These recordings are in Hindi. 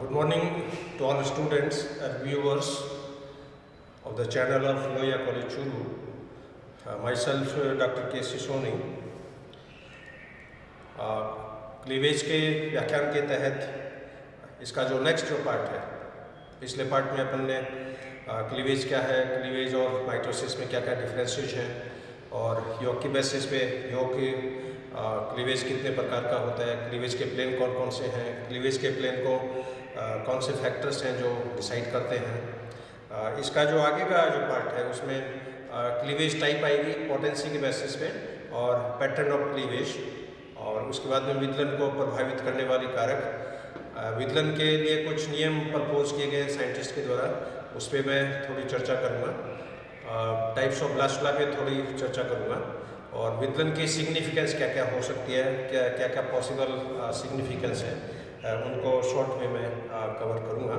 Good morning to all students and viewers of the channel of Loya College Churu. Uh, myself, uh, Dr. K.C. Soni. Cleavage के व्याख्यान के तहत इसका जो नेक्स्ट जो पार्ट है पिछले पार्ट में अपन ने क्लीवेज क्या है क्लीवेज और माइटोसिस में क्या क्या डिफरेंसेस हैं और योग की बेसिस पे योग के क्लीवेज कितने प्रकार का होता है क्लीवेज के प्लेन कौन कौन से हैं क्लीवेज के प्लेन को कौन से फैक्टर्स हैं जो डिसाइड करते हैं। इसका जो आगे का जो पार्ट है, उसमें क्लीवेज टाइप आएगी पोटेंसी की बेसिस पे और पैटर्न ऑफ़ क्लीवेज और उसके बाद में विदलन को प्रभावित करने वाली कारक। विदलन के लिए कुछ नियम प्रपोज किए गए साइंटिस्ट के द्वारा, उस पर मैं थोड़ी चर्चा करूँगा। टाइप्स ऑफ़ ब्लास्टला पे थोड़ी चर्चा करूँगा और विदलन की सिग्निफिकेंस क्या क्या हो सकती है क्या क्या क्या पॉसिबल सिग्निफिकेंस है। उनको शॉर्ट में मैं कवर करूँगा।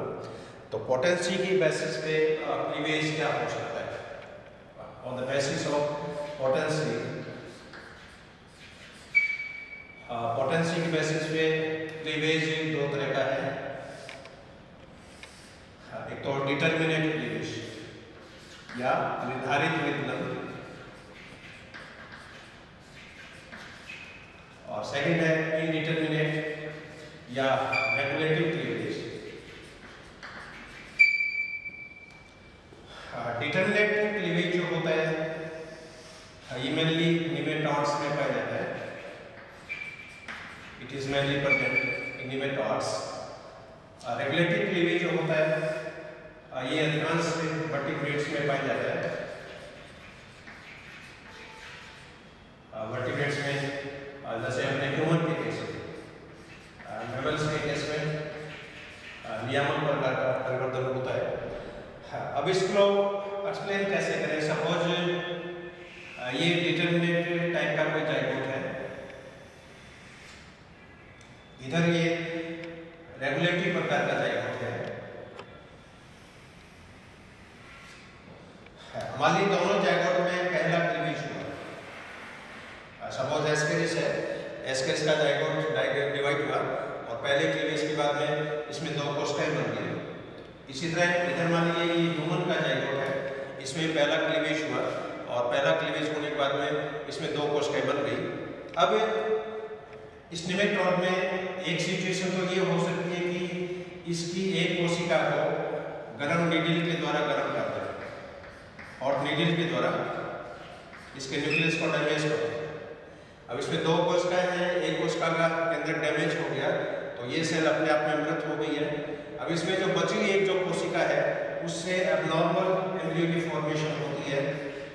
तो पोटेंसी की बेसिस पे क्लीवेज क्या हो सकता है? On the basis of potency potency की बेसिस पे क्लीवेज दो तरह का है। एक तो डिटर्मिनेट क्लीवेज या निर्धारित विदलन और सेकंड है इनडिटर्मिनेट या रेगुलेटिव क्लीवेज डिटर्मिनेट क्लीवेज जो होता है ये मेनली में पाया जाता है। It is mainly present in nematodes regulative cleavage जो होता है ये अधिकांश वर्टिब्रेट्स में पाया जाता है वर्टिब्रेट्स में जैसे अपने ह्यूमन के केस में मेमल्स के केस में नियामक प्रकार का परिवर्तन होता है अब इसको एक्सप्लेन कैसे करें सपोज़ ये डिटर्मिनेट टाइप का कोई जाइगोट है इधर ये रेगुलेटरी प्रकार का जाइगोट है हमारी दोनों जाइगोट में पहला क्लीवेज हुआ सपोज़ एस्केरिस है एस्केरिस का जाइगोट डिवाइड हुआ और पहले क्लीवेज के बाद में इसमें दो कोशिकाएँ बन गई इसी तरह इधर मान लीजिए ये ह्यूमन का जाइगोट है इसमें पहला क्लीवेज हुआ और पहला क्लीवेज होने के बाद में इसमें दो कोशिकाएँ बन गई अब इस निमेटॉड में एक सिचुएशन तो ये हो सकती है कि इसकी एक कोशिका को गर्म नीडल के द्वारा गर्म कर दे और नीडल के द्वारा इसके न्यूक्लियस को डैमेज कर दे अब इसमें दो कोशिकाएँ हैं एक कोशिका का केंद्र डैमेज हो गया तो ये सेल अपने आप में मृत हो गई है अब इसमें जो बची एक जो कोशिका है उससे एबनॉर्मल एम्ब्रियो की फॉर्मेशन होती है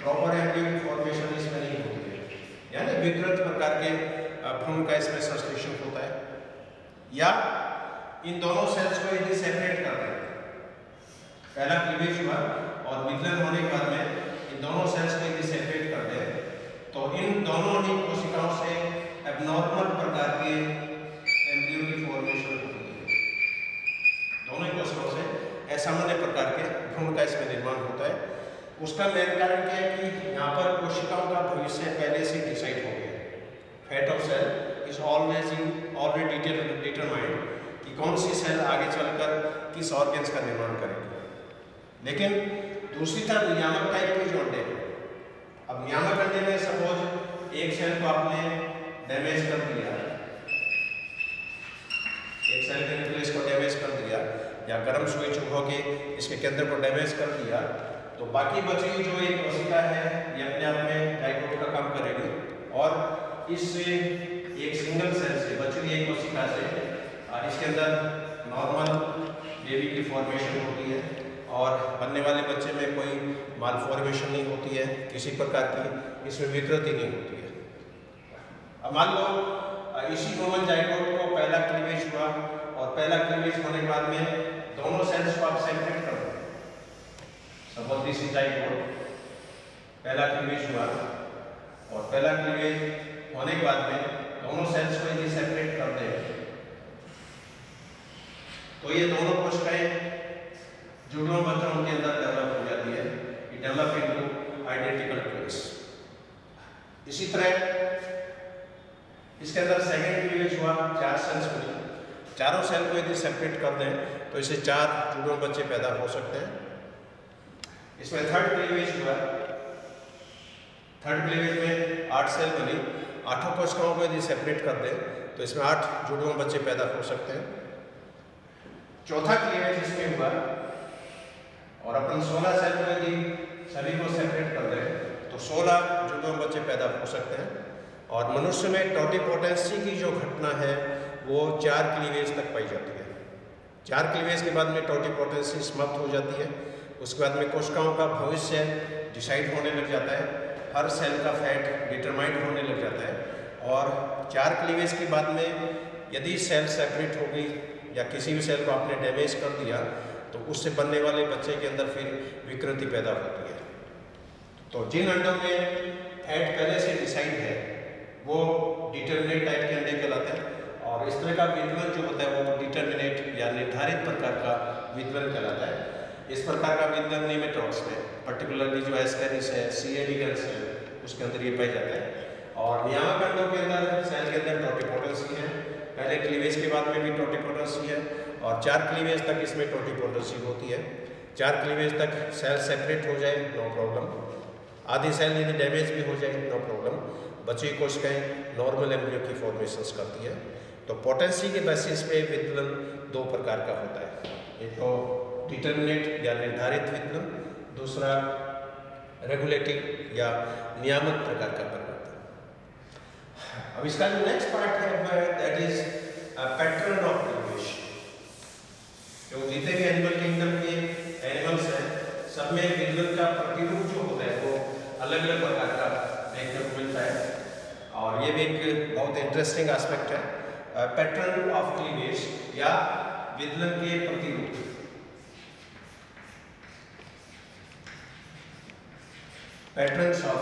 प्रॉपर एम्ब्रियो की फॉर्मेशन इसमें नहीं होती है यानी विकृत प्रकार के भ्रूण का इसमें संश्लेषण होता है या इन दोनों सेल्स को यदि सेपरेट कर दें, पहला क्लीवेज हुआ और विदलन होने के बाद में इन दोनों सेल्स को यदि सेपरेट कर दें तो इन दोनों ही कोशिकाओं से एबनॉर्मल प्रकार के एम्ब्रियो की फॉर्मेशन होती है। दोनों ही कोशिकाओं से असामान्य प्रकार के भ्रूण का इसमें निर्माण होता है। उसका मेन कारण क्या है कि यहाँ पर कोशिकाओं का भविष्य पहले से डिसाइड हो गया fate of cell is always in already determined कि कौन सी सेल आगे चलकर किस ऑर्गेन्स का निर्माण करेगी। लेकिन दूसरी तरफ़ नियामक टाइप के जो अंडे हैं, अब नियामक अंडे में सपोज़ एक सेल को आपने डैमेज कर दिया, एक सेल के न्यूक्लियस को डैमेज कर दिया, या गर्म सुई चुभ के इसके केंद्र को डैमेज कर दिया तो बाकी बची जो एक कोशिका है, ये अपने आप में डाइकोट का काम करेगी। और इस एक सिंगल सेल से, बची हुई एक कोशिका से इसके अंदर नॉर्मल बेबी की फॉर्मेशन होती है और बनने वाले बच्चे में कोई माल फॉर्मेशन नहीं होती है, किसी प्रकार की इसमें विकृति नहीं होती है। अब मान लो, इसी ह्यूमन जाइगोट को पहला क्लीवेज हुआ और पहला क्लीवेज होने के बाद में दोनों सेल्स को आप सेपरेट कर। दो सपोज़ पहला क्लीवेज हुआ और पहला क्लीवेज होने के बाद में दोनों सेल्स को यदि सेपरेट कर दे तो ये दोनों कोशिकाएँ जुड़ों बच्चों के अंदर डेवलप हो जाती है। डेवलप इनटू आइडेंटिकल ट्विंस इसी तरह इसके अंदर सेकेंड क्लीवेज हुआ, चार सेल्स बनी चारों सेल को यदि सेपरेट कर दें तो इसे चार जुड़ों बच्चे पैदा हो सकते हैं। इसमें थर्ड क्लीवेज हुआ। थर्ड क्लीवेज में आठ सेल बनी। आठों कोशिकाओं को यदि सेपरेट कर दें तो इसमें आठ जुड़ों बच्चे पैदा हो सकते हैं। चौथा क्लीवेज इसमें हुआ और अपन सोलह सेल में यदि सभी को सेपरेट कर दें तो सोलह जुड़ों बच्चे पैदा हो सकते हैं। और मनुष्य में टोटीपोटेंसी की जो घटना है, वो चार क्लीवेज तक पाई जाती है। चार क्लीवेज के बाद में टोटीपोटेंसी समाप्त हो जाती है। उसके बाद में कोशिकाओं का भविष्य डिसाइड होने लग जाता है। हर सेल का फैट डिटरमाइंड होने लग जाता है। और चार क्लीवेज के बाद में यदि सेल सेपरेट हो गई या किसी भी सेल को आपने डैमेज कर दिया तो उससे बनने वाले बच्चे के अंदर फिर विकृति पैदा होती है। तो जिन अंडों में फैट पहले से डिसाइड है, वो डिटर्मिनेट टाइप के अंडे कहलाते हैं और इस तरह का विद्वन जो होता है, वो डिटर्मिनेट या निर्धारित प्रकार का विद्वन कहलाता है। इस प्रकार का विद्वन निमेटॉड्स में पर्टिकुलरली जो एस्केरिस है सी एलिगल्स है, उसके अंदर ये पाया जाता है। और नियामक अंडों के अंदर सेल के अंदर टोटिपोटेंसी है पहले क्लीवेज के बाद में भी टोटिपोटेंसी है और चार क्लीवेज तक इसमें टोटिपोटेंसी होती है। चार क्लीवेज तक सेल सेपरेट हो जाए नो प्रॉब्लम आधी सेल यदि डैमेज भी हो जाए नो प्रॉब्लम बच्चे बची कोशिकाएँ नॉर्मल एम्ब्रियो की फॉर्मेशन करती है। तो पोटेंसी के बेसिस पे विद्युलन दो प्रकार का होता है। एक तो डिटर्मिनेट या निर्धारित विद्युलन दूसरा रेगुलेटिव या नियामक प्रकार का अब इसका जो नेक्स्ट पार्ट है वो है that is pattern of creation जो जितने भी एनिमल किंगडम के एनिमल्स हैं, सब में विजुअल का प्रतिरूप जो होता है, वो अलग अलग प्रकार का देखने को मिलता है। और ये भी एक बहुत इंटरेस्टिंग एस्पेक्ट है। पैटर्न ऑफ़ क्लीवेज या विद्युलन के प्रतिरूप। Patterns of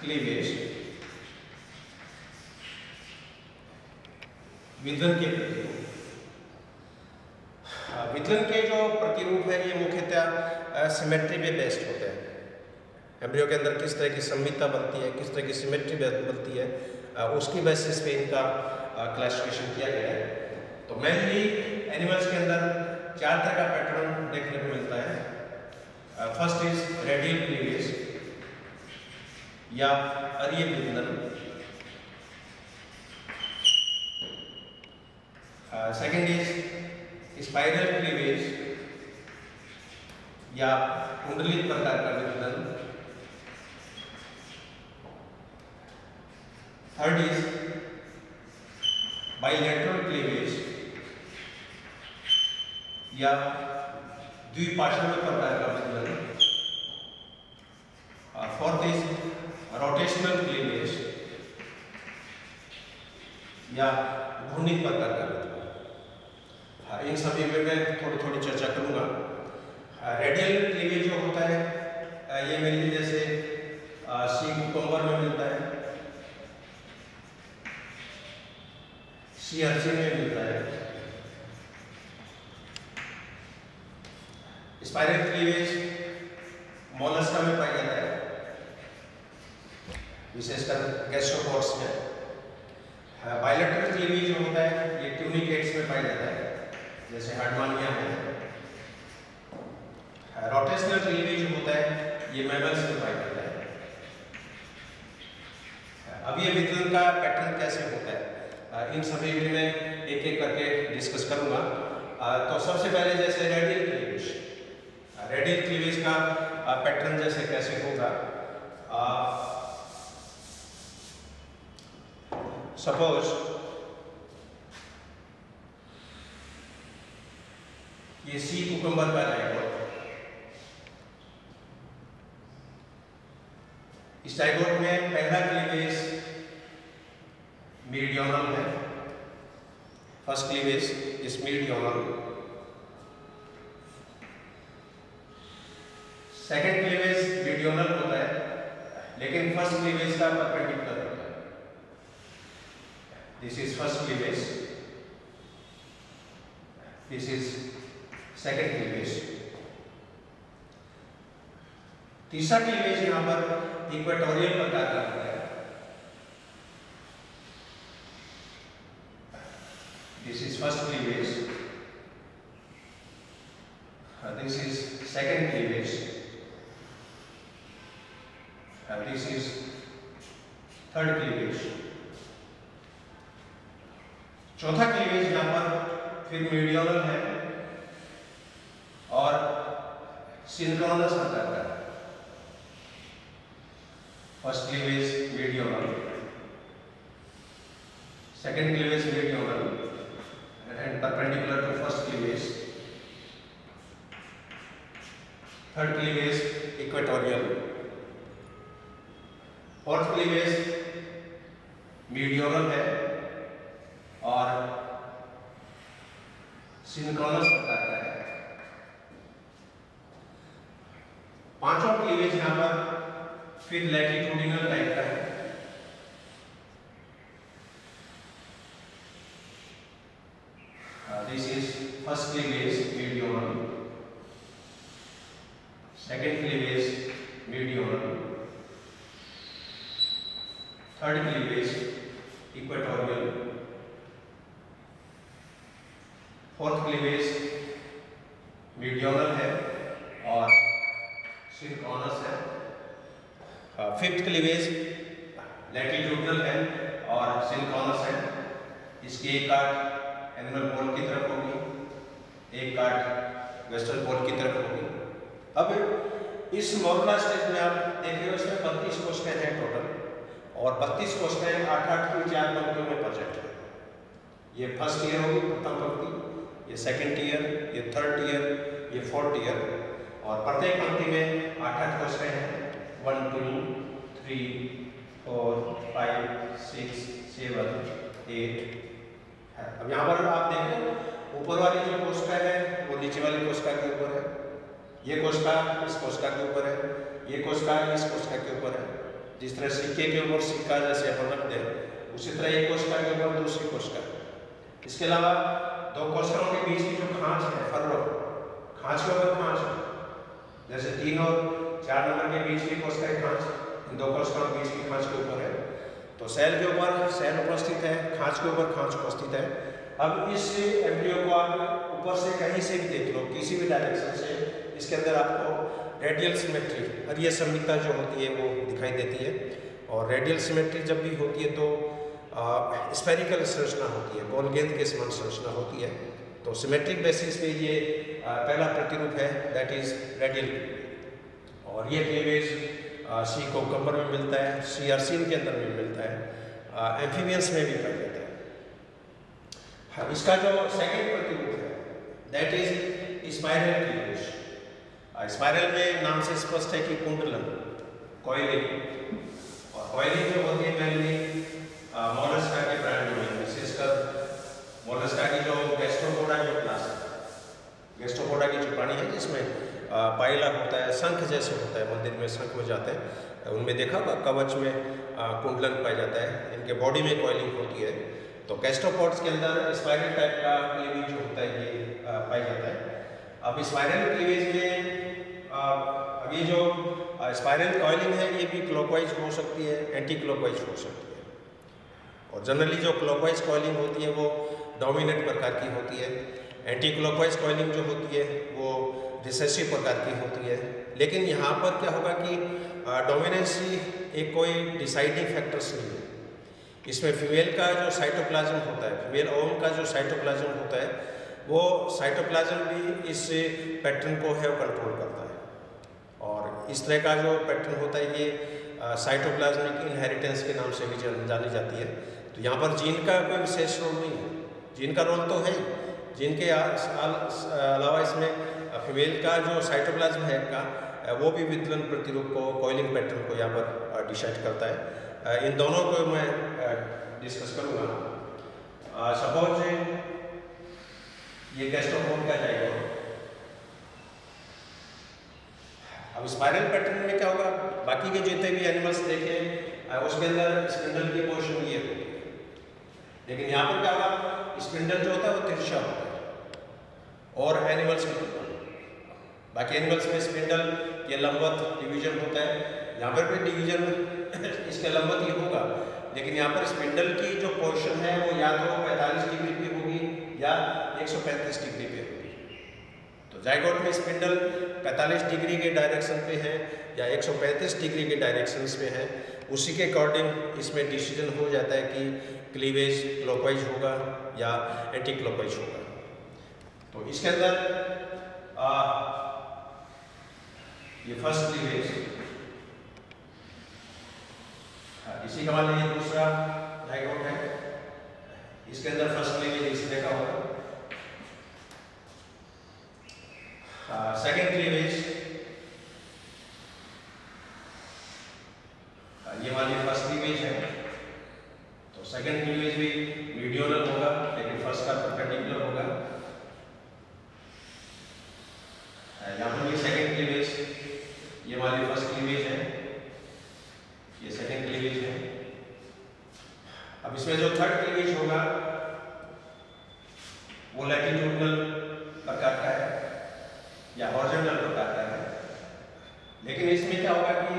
cleavage विधन के प्रतिरूप विधन के जो प्रतिरूप है, ये मुख्यतः सिमेट्री पे बेस्ड होते हैं। एम्ब्रियो के अंदर किस तरह की संहिता बनती है, किस तरह की सिमेट्री बनती है उसकी बेसिस पे इनका क्लासिफिकेशन किया गया है। तो मेनली एनिमल्स के अंदर चार तरह का पैटर्न देखने को मिलता है। फ़र्स्ट इज़ रेडियल क्लीवेज या अरिय विंदन Uh, second is spiral cleavage. या कुंडलित प्रकार का विघटन. थर्ड इज़ बाइलेटरल क्लीवेज या द्विपार्श्व प्रकार का विघटन. फोर्थ इज़ रोटेशनल क्लीवेज या घूर्णित प्रकार का हाँ, इन सभी में मैं थोड़ी थोड़ी चर्चा करूँगा। रेडियल क्लीवेज जो होता है ये मेरी जैसे सी कुकम्बर में मिलता है। सी अर्चिन में मिलता है। स्पाइरल क्लीवेज मोलस्का में पाया जाता है। विशेषकर गैस्ट्रोपोड्स में। बायोलेट्रल क्लीवेज जो होता है, ये ट्यूनिकेट्स में पाया जाता है। जैसे हडमानिया है रोटेशनल क्लीवेज होता है, ये मैमल्स में पाया जाता है। अब ये वितरण का पैटर्न कैसे होता है इन सभी मैं एक एक करके डिस्कस करूँगा। तो सबसे पहले जैसे रेडियल क्लीवेज रेडियल क्लीवेज का पैटर्न जैसे कैसे होगा सपोज़ ये सी कुकम्बर का जाइगोट इस जाइगोट में पहला क्लीवेज मीडियोनल है. First cleavage is meridional second cleavage meridional होता है, लेकिन फ़र्स्ट क्लीवेज का परपेंडिकुलर होता है. This is first cleavage this is second cleavage तीसरा क्लीवेज यहाँ पर इक्वेटोरियल पर क्या करता है? This is first cleavage this is second cleavage this is third cleavage चौथा क्लीवेज यहाँ पर फिर मीडियोरल है। आकार का है first cleavage meridional second cleavage meridional and perpendicular to first cleavage third cleavage equatorial fourth cleavage medial है और सिंक्रोनस प्रकार है पांचवा क्लीवेज यहाँ पर फिर लैटिट्यूडिनल टाइप का है Uh, this is first cleavage medial, second cleavage medial, third cleavage equatorial, fourth cleavage medial है और सिंक्रोनस है फिफ्थ क्लीवेज लैटिट्यूडनल है और सिंक्रोनस है इसकी एक काट एनिमल पोल की तरफ़ होगी एक काट वेस्टर्न पोल की तरफ़ होगी। अब इस मॉडुलर स्टेज में आप देख रहे हो, इसमें बत्तीस क्वेश्चन हैं टोटल और बत्तीस क्वेश्चन आठ आठ की चार पंक्तियों में प्रोजेक्ट है ये फ़र्स्ट ईयर होगी, प्रथम पंक्ति, ये सेकंड ईयर ये थर्ड ईयर ये फोर्थ ईयर और प्रत्येक पंक्ति में आठ आठ क्वेश्चन हैं। One two three four five six seven eight है अब यहाँ पर आप देखें ऊपर वाली जो कोष्ठा है, वो नीचे वाली कोष्ठा के ऊपर है। ये कोष्ठा इस कोष्ठा के ऊपर है, ये कोष्ठा इस कोष्ठा के ऊपर है। जिस तरह सिक्के के ऊपर सिक्का जैसे अपन रखते हैं, उसी तरह एक कोष्ठा के ऊपर दूसरी कोष्ठा इसके अलावा दो कोष्ठाओं के बीच की जो खांच है, फर्रो, खांच के ऊपर खांच है। जैसे तीन और चार नंबर के बीच की कोष्ठा है खांच, इन दो कोष्ठाओं के बीच की खांच के ऊपर है। तो सेल के ऊपर, सेल उपस्थित है, खांच के ऊपर खांच उपस्थित है। अब इस एम्ब्रियो को आप ऊपर से कहीं से भी देख लो किसी भी डायरेक्शन से इसके अंदर आपको रेडियल सिमेट्री हरीय संहिता जो होती है वो दिखाई देती है। और रेडियल सिमेट्री जब भी होती है तो स्पेरिकल संरचना होती है गोल गेंद के समान संरचना होती है। तो सिमेट्रिक बेसिस पे ये आ, पहला प्रतिरूप है दैट इज़ रेडियल और ये क्लीवेज सी को कोकम्बर में मिलता है सी आरसीन के अंदर भी मिलता है। एम्फीबियंस में भी पाया जाता है। हाँ, इसका जो सेकंड प्रतिरूप है that is spiral cleavage spiral में नाम से स्पष्ट है कि कुंडलन कॉइलिंग और कॉइलिंग जो होती है मेनली मोलस्का के ब्रांड में विशेषकर मोलस्का की जो गैस्ट्रोपोडा जो क्लास है गैस्ट्रोपोडा की जो प्राणी है जिसमें पाइला होता है शंख जैसे होता है मंदिर में शंख हो जाते हैं उनमें देखा कवच में कुंडलन पाया जाता है इनके बॉडी में कॉइलिंग होती है। तो गैस्ट्रोपोड्स के अंदर स्पाइरल टाइप का क्लीवेज जो होता है ये पाया जाता है। अब स्पाइरल क्लीवेज में अब ये जो स्पाइरल कॉइलिंग है, ये भी क्लॉकवाइज हो सकती है एंटी क्लॉकवाइज हो सकती है। और जनरली जो क्लॉकवाइज कॉइलिंग होती है, वो डोमिनेट प्रकार की होती है। एंटी क्लॉकवाइज कॉइलिंग जो होती है, वो रिसेसिव प्रकार की होती है। लेकिन यहाँ पर क्या होगा कि डोमिनेंसी एक कोई डिसाइडिंग फैक्टर्स नहीं है। इसमें फीमेल का जो साइटोप्लाज्म होता है, फीमेल ओम का जो साइटोप्लाज्म होता है, वो साइटोप्लाज्म भी इस पैटर्न को है कंट्रोल करता है। और इस तरह का जो पैटर्न होता है, ये साइटोप्लाज्मिक इनहेरिटेंस के नाम से भी जानी जाती है। तो यहाँ पर जीन का कोई विशेष रोल नहीं है। जीन का रोल तो है जीन के अलावा इसमें फीमेल का जो साइटोप्लाज्म है, का वो भी विद्युन प्रतिरूप को कॉइलिंग पैटर्न को यहाँ पर डिसाइड करता है। इन दोनों को मैं डिस्कस करूँगा। सपोज़ ये गैस्ट्रोफोन का जाएगा? अब स्पाइरल पैटर्न में क्या होगा? बाकी के जितने भी एनिमल्स देखे उसके अंदर स्पिंडल की पोर्शन ये होती है लेकिन यहाँ पर क्या होगा? स्पिंडल जो होता है, वो तिरछा होता है। और एनिमल्स में बाकी एनिमल्स में स्पिंडल ये लंबवत डिवीज़न होता है। यहाँ पर भी डिवीज़न इसके लंबवत ही होगा। लेकिन यहाँ पर स्पिंडल की जो पोर्शन है, वो या तो 45 डिग्री की होगी या 135 डिग्री पे होगी। तो जाइगोट में स्पिंडल 45 डिग्री के डायरेक्शन पे है या 135 डिग्री के डायरेक्शन पे है। उसी के अकॉर्डिंग इसमें डिसीज़न हो जाता है कि क्लीवेज क्लॉकवाइज होगा या एंटी क्लॉकवाइज होगा। तो इसके अंदर ये फ़र्स्ट क्लीवेज इसी का मान लीजिए दूसरा डायग्राम है। इसके अंदर फ़र्स्ट में इस इसी देखा होगा। सेकेंड क्लीवेज ये वाली फ़र्स्ट क्लीवेज है। तो सेकेंड क्लीवेज भी मीडियोनल होगा लेकिन फ़र्स्ट का परपेंडिकुलर होगा यहाँ ये सेकेंड क्लीवेज ये वाली फ़र्स्ट क्लीवेज है ये सेकेंड क्लीवेज है अब इसमें जो थर्ड क्लीवेज होगा वो लैटिट्यूडनल प्रकार का है या हॉरिजॉन्टल प्रकार का है लेकिन इसमें क्या होगा कि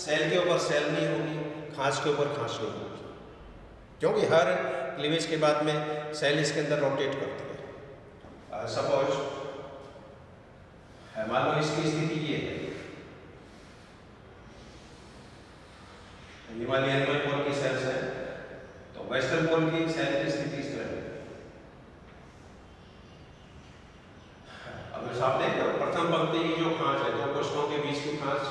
सेल के ऊपर सेल नहीं होगी खांच के ऊपर खांच नहीं होगी। क्योंकि हर क्लीवेज के बाद में सेल इसके अंदर रोटेट करती है। सपोज़ मान लो इसकी स्थिति ये है। वाली एनिमल पोल की सेल्स है तो वेस्टर्न पोल की सेल की स्थिति इस तरह है। अब आप देख हो प्रथम पंक्ति की जो खांच है, दो तो कोष्ठों के बीच की खांच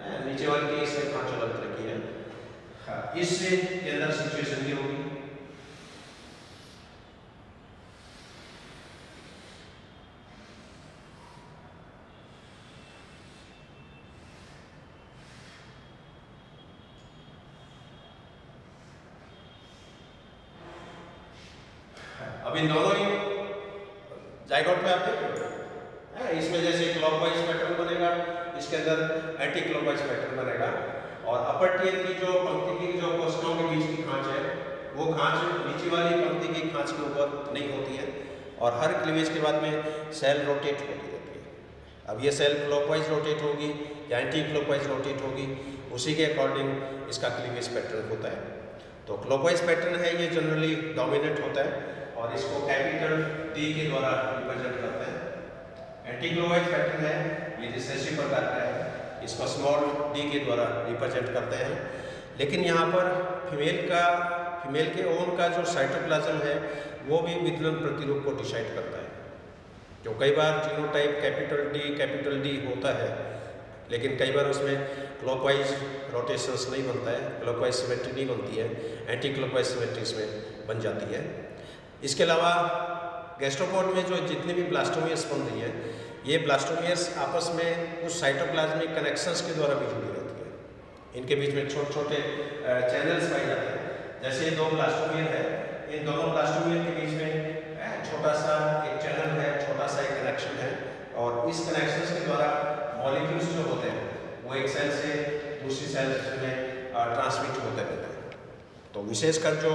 है, नीचे वाली की इससे खांच अलग तरह की है। हाँ, इससे के अंदर सिचुएशन ये होगी। अब इन दोनों ही जाइगोट में आप देख इसमें जैसे क्लॉकवाइज पैटर्न बनेगा इसके अंदर एंटी क्लॉकवाइज पैटर्न बनेगा। और अपर टियर की जो पंक्ति की जो कोष्ठों के बीच की खांच है, वो खांच नीचे वाली पंक्ति की खांच के ऊपर नहीं होती है और हर क्लीवेज के बाद में सेल रोटेट होती रहती है। अब ये सेल क्लॉकवाइज रोटेट होगी या एंटी क्लॉकवाइज रोटेट होगी, उसी के अकॉर्डिंग इसका क्लीवेज पैटर्न होता है। तो क्लॉकवाइज पैटर्न है, ये जनरली डोमिनेट होता है और इसको कैपिटल डी के द्वारा रिप्रेजेंट करते हैं। एंटी क्लॉकवाइज पैटर्न है, ये रिसेसिव प्रकार का है। इसको स्मॉल डी के द्वारा रिप्रेजेंट करते हैं। लेकिन यहाँ पर फीमेल का फीमेल के ओम का जो साइटोप्लाज्म है, वो भी विदलन प्रतिरूप को डिसाइड करता है। जो कई बार genotype capital D capital D होता है, लेकिन कई बार उसमें क्लॉकवाइज रोटेशंस नहीं बनता है क्लॉकवाइज सिमेट्री नहीं बनती है एंटी क्लॉकवाइज सिमेट्री इसमें बन जाती है। इसके अलावा गैस्ट्रोपोड में जो जितने भी ब्लास्टोमियर्स बन रही है ये ब्लास्टोमियर्स आपस में कुछ साइटोप्लाज्मिक कनेक्शंस के द्वारा भी जुड़ी रहती है। इनके बीच में छोटे छोटे चैनल्स पाए जाते हैं। जैसे ये दो ब्लास्टोमियर है इन दोनों ब्लास्टोमियर के बीच में छोटा सा एक चैनल है छोटा सा एक कनेक्शन है और इस कनेक्शन के द्वारा मॉलिक्यूल्स जो होते हैं, वो एक सेल से दूसरी सेल में ट्रांसमिट होते रहते हैं। तो विशेषकर जो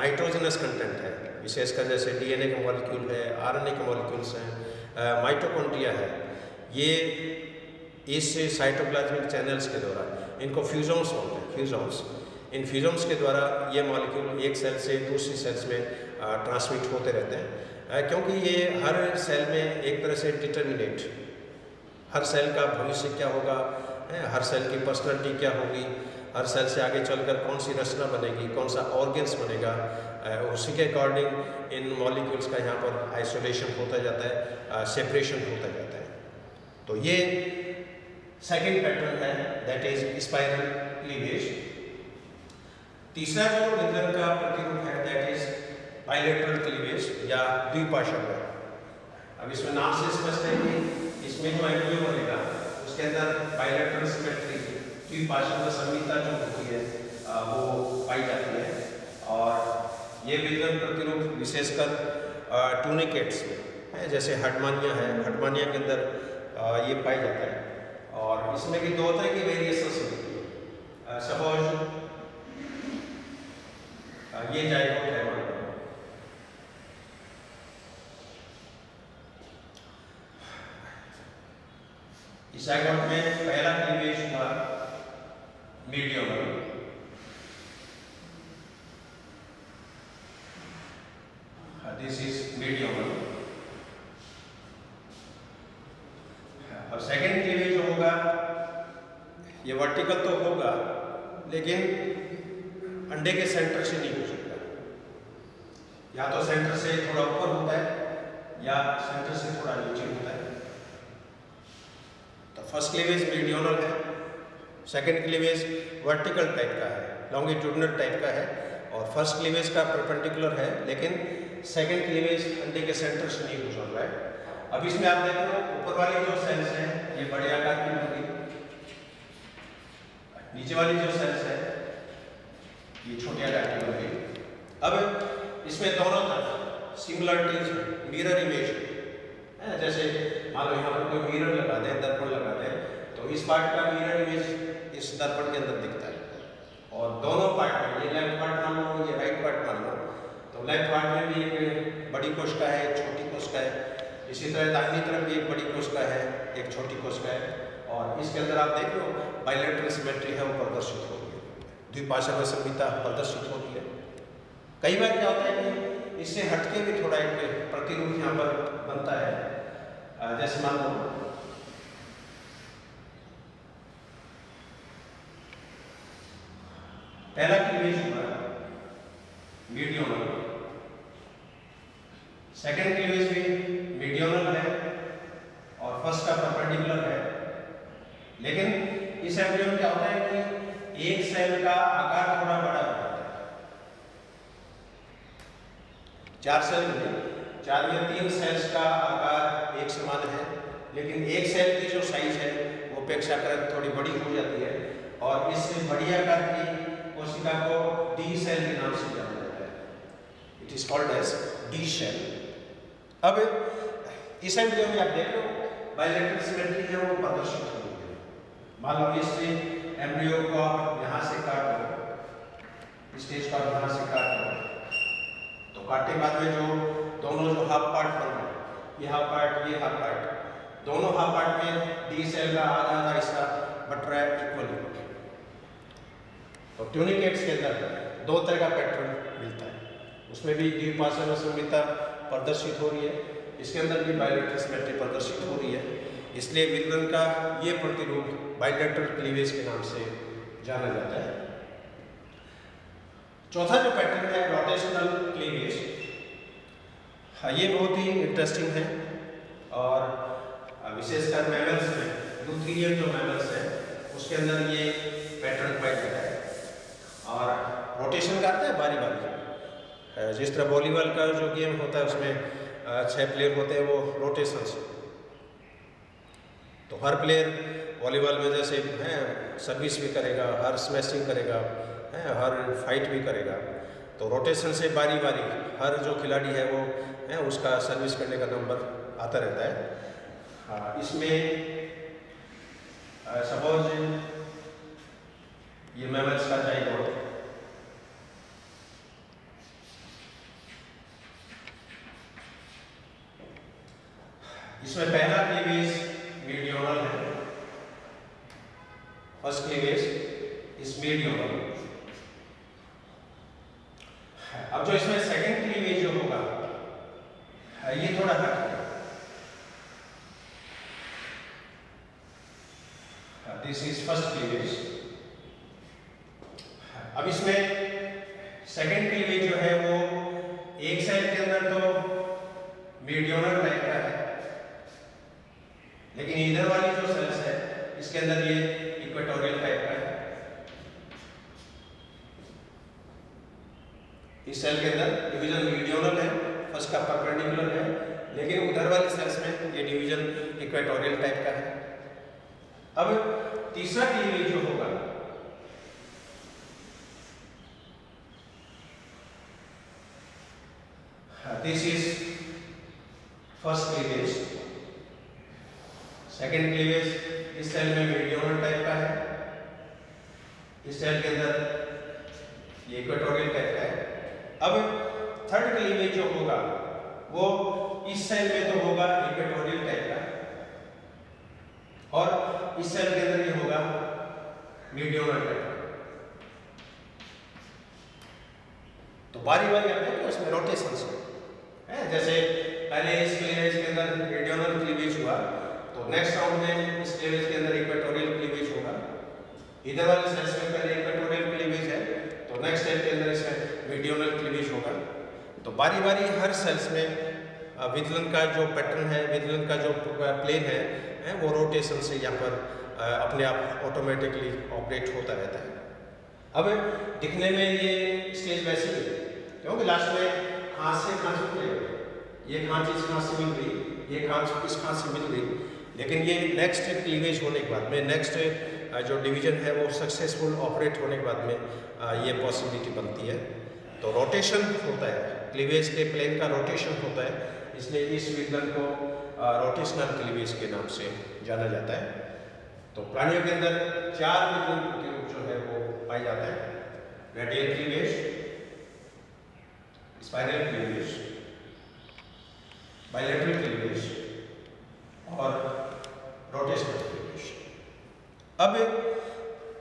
नाइट्रोजनस कंटेंट है, विशेषकर जैसे डीएनए के मॉलिक्यूल है आरएनए के मॉलिक्यूल्स हैं माइटोकॉन्ड्रिया है। ये इस साइटोप्लाज्मिक चैनल्स के द्वारा, इनको फ्यूजोन्स बोलते हैं फ्यूजोन्स इन फ्यूजोन्स के द्वारा ये मॉलिक्यूल एक सेल से दूसरी सेल्स में ट्रांसमिट होते रहते हैं। क्योंकि ये हर सेल में एक तरह से डिटर्मिनेट हर सेल का भविष्य क्या होगा? हर सेल की पर्सनैलिटी क्या होगी? हर सेल से आगे चलकर कौन सी रचना बनेगी? कौन सा ऑर्गेन्स बनेगा? उसी के अकॉर्डिंग इन मॉलिक्यूल्स का यहाँ पर आइसोलेशन होता जाता है सेपरेशन होता जाता है। तो ये सेकेंड पैटर्न है दैट इज़ स्पाइरल क्लीवेज तीसरा जो विदलन का प्रतिरूप है दैट इज़ बाइलेटरल क्लीवेज या द्विपार्श्व अब इसमें नाम से स्पष्ट है कि इसमें जो एंगुलो बनेगा, उसके अंदर बाइलेटरल सिमेट्री द्विपार्श्व संहिता जो होती है वो पाई जाती है। और ये विदलन प्रतिरूप विशेषकर टूनिकेट्स में जैसे हडमानिया है। हडमानिया के अंदर ये पाया जाता है। और इसमें भी दो तरह की वेरिएशंस होती है। सपोज़ ये है इस में पहला क्लीवेज हुआ मीडियम दिस इज़ मीडियम और सेकेंड क्लीवेज जो होगा ये वर्टिकल तो होगा लेकिन अंडे के सेंटर से नहीं हो सकता या तो सेंटर से थोड़ा ऊपर होता है या सेंटर से थोड़ा नीचे होता है तो फ़र्स्ट क्लीवेज मीडियोनल है सेकेंड क्लीवेज वर्टिकल टाइप का है लॉन्गिट्यूडनल टाइप का है और फ़र्स्ट क्लीवेज का परपेंडिकुलर है, लेकिन सेकेंड क्लीवेज अंडे के सेंटर से नहीं गुजर रहा है अब इसमें आप देख रहे हो, ऊपर वाली जो सेल्स है, ये बड़े आकार की होगी। नीचे वाली जो सेल्स है, ये छोटे आकार की होगी। अब इसमें दोनों तरफ़ सिमिलरिटीज मिरर इमेज है। जैसे मान लो यहाँ पर कोई मिरर लगा दें, दर्पण लगा दें तो इस पार्ट का मिरर इमेज इस दर्पण के अंदर दिखता है। और दोनों पार्ट में, ये लेफ़्ट पार्ट मान लो, ये राइट पार्ट मान लो तो लेफ़्ट पार्ट में भी एक बड़ी कोशिका है, एक छोटी कोशिका है। इसी तरह दाहिनी तरफ़ भी एक बड़ी कोशिका है, एक छोटी कोशिका है। और इसके अंदर आप देख लो बायोलेट्रल सिमेट्री है, वो प्रदर्शित हो रही है। द्विपार्श्व संहिता प्रदर्शित हो रही है। कई बार क्या होता है कि इससे हटके भी थोड़ा एक प्रतिरूप यहाँ पर बनता है। जैसे मान लो पहला क्लीवेज हुआ मीडियोनल। सेकेंड क्लीवेज भी मीडियोनल है और फ़र्स्ट का परपेंडिकुलर है। लेकिन इस एम्ब्रियो क्या होता है कि एक सेल का आकार थोड़ा बड़ा हो जाता है। चार सेल में चार में तीन सेल्स का आकार एक समान है, लेकिन एक सेल की जो साइज़ है, वो अपेक्षाकृत थोड़ी बड़ी हो जाती है। और इससे बड़ी आकार की कोशिका को डी सेल के नाम से जाना जाता है। It is called as D cell अब, इस एम्ब्रियो में आप देख लो। बायोलेट्रल सिमेट्री है, वो प्रदर्शित हो रही है मान लो इससे एम्ब्रियो को आप यहाँ से काट लो स्टेज को आप यहाँ से काट लो तो काटने बाद में जो दोनों जो हाफ़ पार्ट बन रहे ये हाफ़ पार्ट ये हाफ़ पार्ट दोनों हाफ़ पार्ट में डी सेल का आधा आधा हिस्सा बट रहा है इक्वली और ट्यूनिकेट्स के अंदर दो तरह का पैटर्न मिलता है। उसमें भी द्विपार्श्व संहिता प्रदर्शित हो रही है। इसके अंदर भी बायोलेट्रल सिमेट्री प्रदर्शित हो रही है। इसलिए विलगन का ये प्रतिरूप बायोलेट्रल क्लीवेज के नाम से जाना जाता है। चौथा जो पैटर्न है रोटेशनल क्लीवेज हाँ ये बहुत ही इंटरेस्टिंग है और विशेषकर मैमल्स में यूथीरियन जो मैमल्स है, उसके अंदर ये पैटर्न पाया और रोटेशन का आता है, बारी बारी। जिस तरह वॉलीबॉल का जो गेम होता है, उसमें छः प्लेयर होते हैं, वो रोटेशन से तो हर प्लेयर वॉलीबॉल में जैसे, है सर्विस भी करेगा, हर स्मैशिंग करेगा, है, हर फाइट भी करेगा। तो रोटेशन से बारी बारी, हर जो खिलाड़ी है वो, है, उसका सर्विस करने का नंबर आता रहता है। इसमें सपोज़ ये मैमल्स का चाहिए इसमें पहला क्लीवेज मीडियोनल है। फ़र्स्ट क्लीवेज इस मीडियोनल अब जो इसमें सेकंड क्लीवेज जो होगा ये थोड़ा हट दिस इज़ फ़र्स्ट क्लीवेज अब इसमें सेकंड क्लीवेज जो है, वो एक साइड के अंदर तो मीडियोनल टाइप का है लेकिन इधर वाली जो सेल्स है इसके अंदर ये इक्वेटोरियल टाइप का है। इस सेल के अंदर डिवीज़न मीडियोनल है फ़र्स्ट का परपेंडिकुलर है, लेकिन उधर वाली सेल्स में ये डिवीज़न इक्वेटोरियल टाइप का है। अब तीसरा टीवी जो होगा this is first cleavage second cleavage इस सेल में मीडियोनल टाइप का है? इस सेल के अंदर? ये इक्वेटोरियल टाइप का है। अब थर्ड क्लीवेज जो होगा, वो इस सेल में तो होगा इक्वेटोरियल टाइप का। और इस सेल के अंदर ये होगा मीडियोनल टाइप तो बारी बारी आप देखो, इसमें रोटेशन से है, जैसे पहले इस क्लीवेज के अंदर रेडियोनल क्लीवेज हुआ नेक्स्ट राउंड में इस क्लीवेज के अंदर इक्वेटोरियल क्लीवेज होगा। इधर वाले सेल्स में पहले इक्वेटोरियल क्लीवेज है तो नेक्स्ट सेल के अंदर इसमें मीडियोनल क्लीवेज होगा। तो बारी बारी हर सेल्स में विदलन का जो पैटर्न है विदलन का जो प्लेन है, है वो रोटेशन से यहाँ पर अपने आप ऑटोमेटिकली ऑपरेट होता रहता है। अब दिखने में ये स्टेज वैसी है क्योंकि लास्ट में खांस से खांस ये खांस इस खांस से मिल गई ये खांस इस खांस से मिल गई लेकिन ये नेक्स्ट क्लीवेज होने के बाद में नेक्स्ट जो डिवीज़न है वो सक्सेसफुल ऑपरेट होने के बाद में ये पॉसिबिलिटी बनती है। तो रोटेशन होता है। क्लीवेज के प्लेन का रोटेशन होता है। इसलिए इस विज्ञान को रोटेशनल क्लीवेज के नाम से जाना जाता है। तो प्राणियों के अंदर चार विज्ञान प्रतिरूप जो है वो पाए जाता है। Radial cleavage spiral cleavage bilateral cleavage और रोटेशनल क्लीवेज अब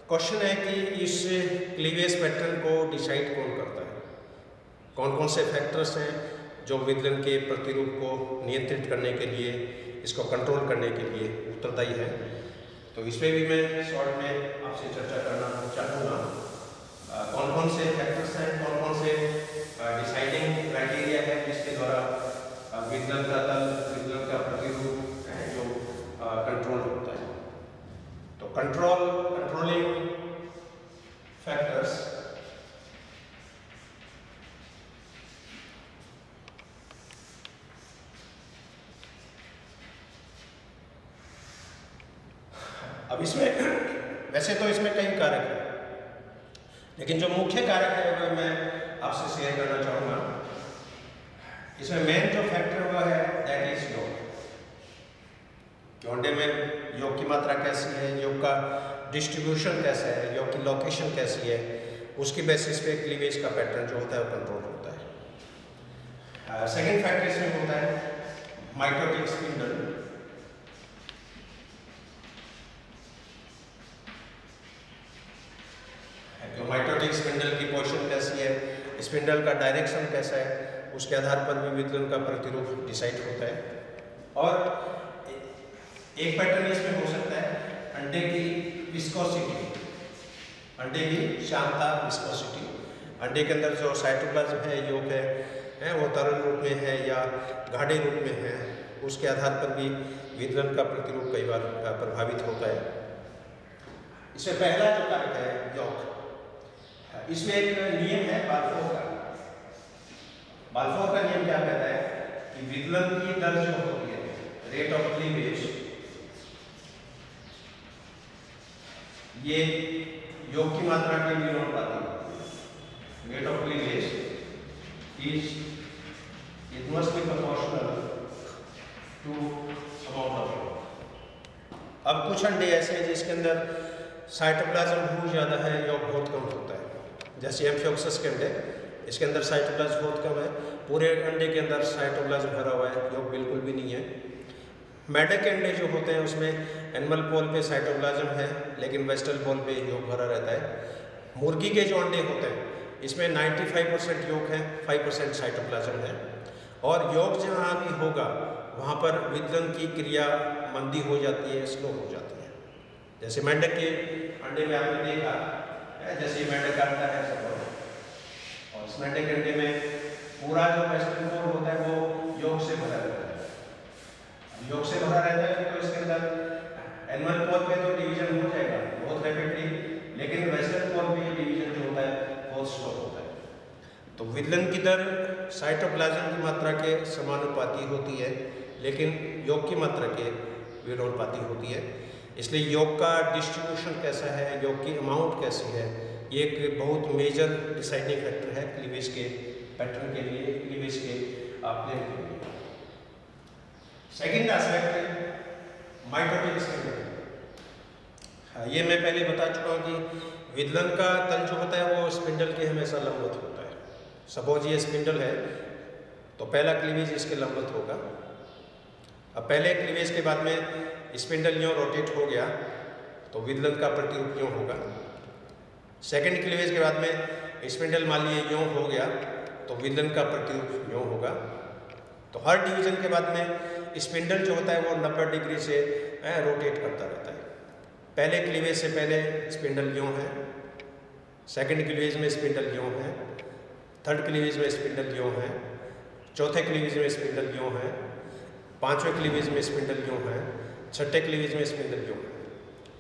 क्वेश्चन है कि इस क्लीवेज पैटर्न को डिसाइड कौन करता है? कौन कौन से फैक्टर्स हैं जो विदलन के प्रतिरूप को नियंत्रित करने के लिए, इसको कंट्रोल करने के लिए उत्तरदायी है? तो इसमें भी मैं शॉर्ट में आपसे चर्चा करना चाहूँगा कौन कौन से फैक्टर्स हैं कौन कौन से डिसाइडिंग क्राइटेरिया है जिसके द्वारा विज्ञान का तल विज्ञान का प्रतिरूप है जो कंट्रोल होता है कंट्रोल कंट्रोलिंग फैक्टर्स अब इसमें, वैसे तो इसमें कई कारक हैं, लेकिन जो मुख्य कारक है, वो मैं आपसे शेयर करना चाहूँगा। इसमें मेन जो फैक्टर हुआ है दैट इज़ योग अंडे में योग की मात्रा कैसी है योग का डिस्ट्रीब्यूशन कैसा है योग की लोकेशन कैसी है उसकी बेसिस पे क्लीवेज का पैटर्न जो होता है वो कंट्रोल होता है। सेकेंड uh, फैक्टर इसमें होता है माइटोटिक स्पिंडल जो माइटोटिक स्पिंडल की पोजिशन कैसी है स्पिंडल का डायरेक्शन कैसा है उसके आधार पर भी वितरण का प्रतिरूप डिसाइड होता है। और एक पैटर्न इसमें हो सकता है अंडे की विस्कोसिटी अंडे की शांता विस्कोसिटी अंडे के अंदर जो साइटोप्लाज्म है योग है, है वो तरल रूप में है या गाढ़े रूप में है उसके आधार पर भी वितरण का प्रतिरूप कई बार प्रभावित होता है। इसमें पहला जो कारक है योग। इसमें एक नियम है बाल्फोर का। बाल्फोर का नियम क्या कहता है कि विकलन की दर जो होती है रेट ऑफ़ क्लीवेज ये योग की मात्रा के लिए नोट पाती है। Rate of cleavage is it must be proportional to amount of अब कुछ अंडे ऐसे हैं जिसके अंदर साइटोप्लाज्म बहुत ज़्यादा है, योग बहुत कम होता है। जैसे एम्फियोक्सस के अंडे, इसके अंदर साइटोप्लाज्म बहुत कम है। पूरे अंडे के अंदर साइटोप्लाज्म भरा हुआ है, योग बिल्कुल भी नहीं है। मेडक के अंडे जो होते हैं, उसमें एनिमल पोल पे साइटोप्लाज्म है, लेकिन वेस्टल पोल पे योग भरा रहता है। मुर्गी के जो अंडे होते हैं, इसमें 95 परसेंट योग है 5 परसेंट साइटोप्लाज्म है। और योग जहाँ भी होगा, वहाँ पर विदलन की क्रिया मंदी हो जाती है स्लो हो जाती है। जैसे मेंढक के अंडे में आपने देखा जैसे मेंढक काटता है, सब और इस मेंढक के अंडे में पूरा जो वेस्टर्न कोर होता है, वो योग से भरा रहता है। योग से भरा रहता है तो इसके अंदर एनिमल कोर पे तो डिवीज़न हो जाएगा, बहुत रैपिडली लेकिन वेस्टर्न कोर पे डिवीज़न जो होता है, बहुत स्लो होता है। तो विदलन की दर साइटोप्लाज्म की मात्रा के समानुपाती होती है, लेकिन योग की मात्रा के विरोधपाती होती है। इसलिए योग का डिस्ट्रीब्यूशन कैसा है, योग की अमाउंट कैसी है, ये एक बहुत मेजर डिसाइडिंग फैक्टर है क्लीवेज के पैटर्न के लिए क्लीवेज के लिए सेकेंड एस्पेक्ट माइटोटिक हाँ ये मैं पहले बता चुका हूँ कि विदलन का तल जो होता है, वो स्पिंडल के हमेशा लंबवत होता है। सपोज़ ये स्पिंडल है तो पहला क्लीवेज इसके लंबवत होगा। अब पहले क्लीवेज के बाद में स्पिंडल यूँ रोटेट हो गया तो विदलन का प्रतिरूप यूँ होगा। सेकेंड क्लीवेज के बाद में स्पिंडल मान लीजिए यूँ हो गया तो विदलन का प्रतिरूप यूँ होगा। तो हर डिवीज़न के बाद में स्पिंडल जो होता है, वो 90 डिग्री से रोटेट करता रहता है। पहले क्लीवेज से पहले स्पिंडल यूँ है? सेकंड क्लीवेज में स्पिंडल यूँ है? थर्ड क्लीवेज में स्पिंडल यूँ है? चौथे क्लीवेज में स्पिंडल यूँ है? पाँचवें क्लीवेज में स्पिंडल यूँ है? छठे क्लीवेज में स्पिंडल यूँ है?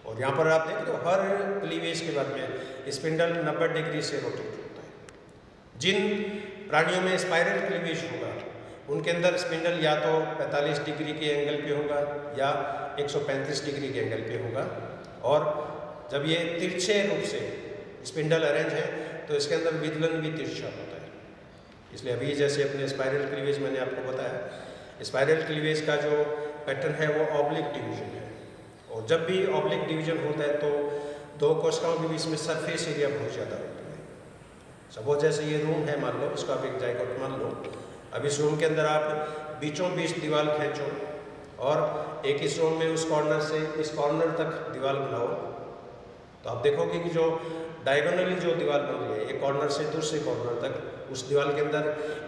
और यहाँ पर आप देखें तो हर क्लीवेज के बाद में स्पिंडल 90 डिग्री से रोटेट होता है। जिन प्राणियों में स्पाइरल क्लीवेज होगा उनके अंदर स्पिंडल या तो 45 डिग्री के एंगल पे होगा या 135 डिग्री के एंगल पे होगा। और जब ये तिरछे रूप से स्पिंडल अरेंज है तो इसके अंदर विदलन भी तिरछा होता है। इसलिए अभी जैसे अपने स्पाइरल क्लीवेज मैंने आपको बताया स्पाइरल क्लीवेज का जो पैटर्न है, वो ऑब्लिक डिवीज़न है। और जब भी ऑब्लिक डिवीज़न होता है तो दो कोशिकाओं के बीच में सरफेस एरिया बहुत ज़्यादा होता है। सपोज़ जैसे ये रूम है, मान लो, इसको आप एक जायकॉट मान लो अब इस रूम के अंदर आप बीचों बीच दीवार खींचो और एक इस रूम में उस कॉर्नर से इस कॉर्नर तक दीवार बनाओ। तो आप देखोगे कि जो डायगोनली जो दीवार बन रही है, एक कॉर्नर से दूसरे कॉर्नर तक उस दीवार के अंदर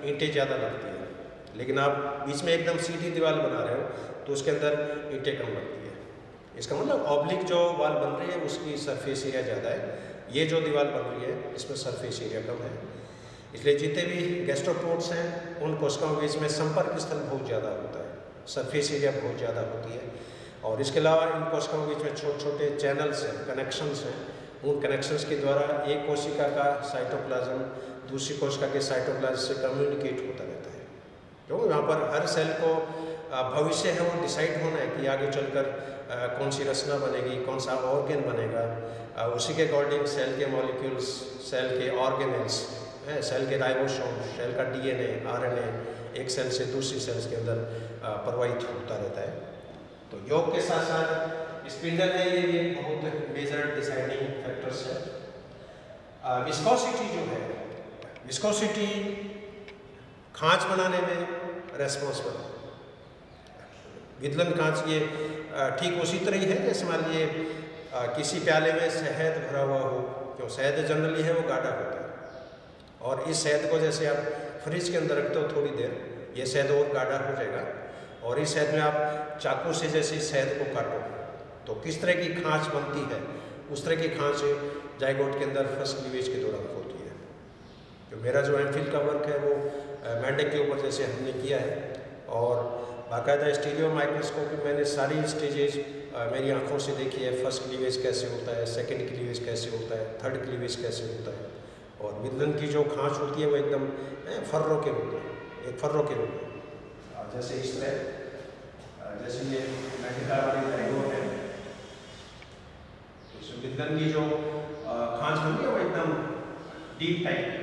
ईंटें ज़्यादा लगती हैं। लेकिन आप बीच में एकदम सीधी दीवार बना रहे हो तो उसके अंदर ईंटें कम लगती है। इसका मतलब ऑब्लिक जो वाल बन रही है, उसकी सरफेस एरिया ज़्यादा है। ये जो दीवार बन रही है, इसमें सरफेस एरिया कम है। इसलिए जितने भी गैस्ट्रोपोर्ट्स हैं उन कोशिकाओं के बीच में संपर्क स्थल बहुत ज़्यादा होता है। सरफेस एरिया बहुत ज़्यादा होती है। और इसके अलावा इन कोशिकाओं के बीच में छोटे छोटे चैनल्स हैं कनेक्शंस हैं। उन कनेक्शंस के द्वारा एक कोशिका का साइटोप्लाज्म दूसरी कोशिका के साइटोप्लाज्म से कम्युनिकेट होता रहता है। क्योंकि यहाँ पर हर सेल को भविष्य है, वो डिसाइड होना है कि आगे चलकर कौन सी रचना बनेगी, कौन सा ऑर्गेन बनेगा। उसी के अकॉर्डिंग सेल के मॉलिक्यूल्स सेल के ऑर्गेनल्स सेल के राइबोसोम सेल का डीएनए आरएनए एक सेल से दूसरी सेल्स के अंदर प्रवाहित होता रहता है। तो योग के साथ साथ स्पिंडल है ये बहुत मेजर डिसाइडिंग फैक्टर्स है। विस्कोसिटी जो है विस्कोसिटी खांच बनाने में रेस्पॉन्सिबल है। विदलन कांच ये ठीक उसी तरह ही है जैसे मान लीजिए किसी प्याले में शहद भरा हुआ हो, जो शहद जनरली है वो गाढ़ा होता है। और इस शहद को जैसे आप फ्रिज के अंदर रखते हो थोड़ी देर, ये शहद और गाढ़ा हो जाएगा। और इस शहद में आप चाकू से जैसे शहद को काटो। तो किस तरह की खांच बनती है, उस तरह की खांच जायगोट के अंदर फ़र्स्ट क्लीवेज के दौरान होती है। तो मेरा जो एम का वर्क है वो मैंडे के ऊपर जैसे हमने किया है। और बाकायदा स्टीरियो माइक्रोस्कोप में मैंने सारी स्टेजेज मेरी आँखों से देखी है। फ़र्स्ट क्लीवेज कैसे होता है सेकंड क्लीवेज कैसे होता है थर्ड क्लीवेज कैसे होता है। और मिदलन की जो खांच होती है वो एकदम फर्रों के रूप में, एक फर्रों के रूप में। जैसे इस तरह जैसे ये है तो की जो खांच होती है वो एकदम डीप टाइप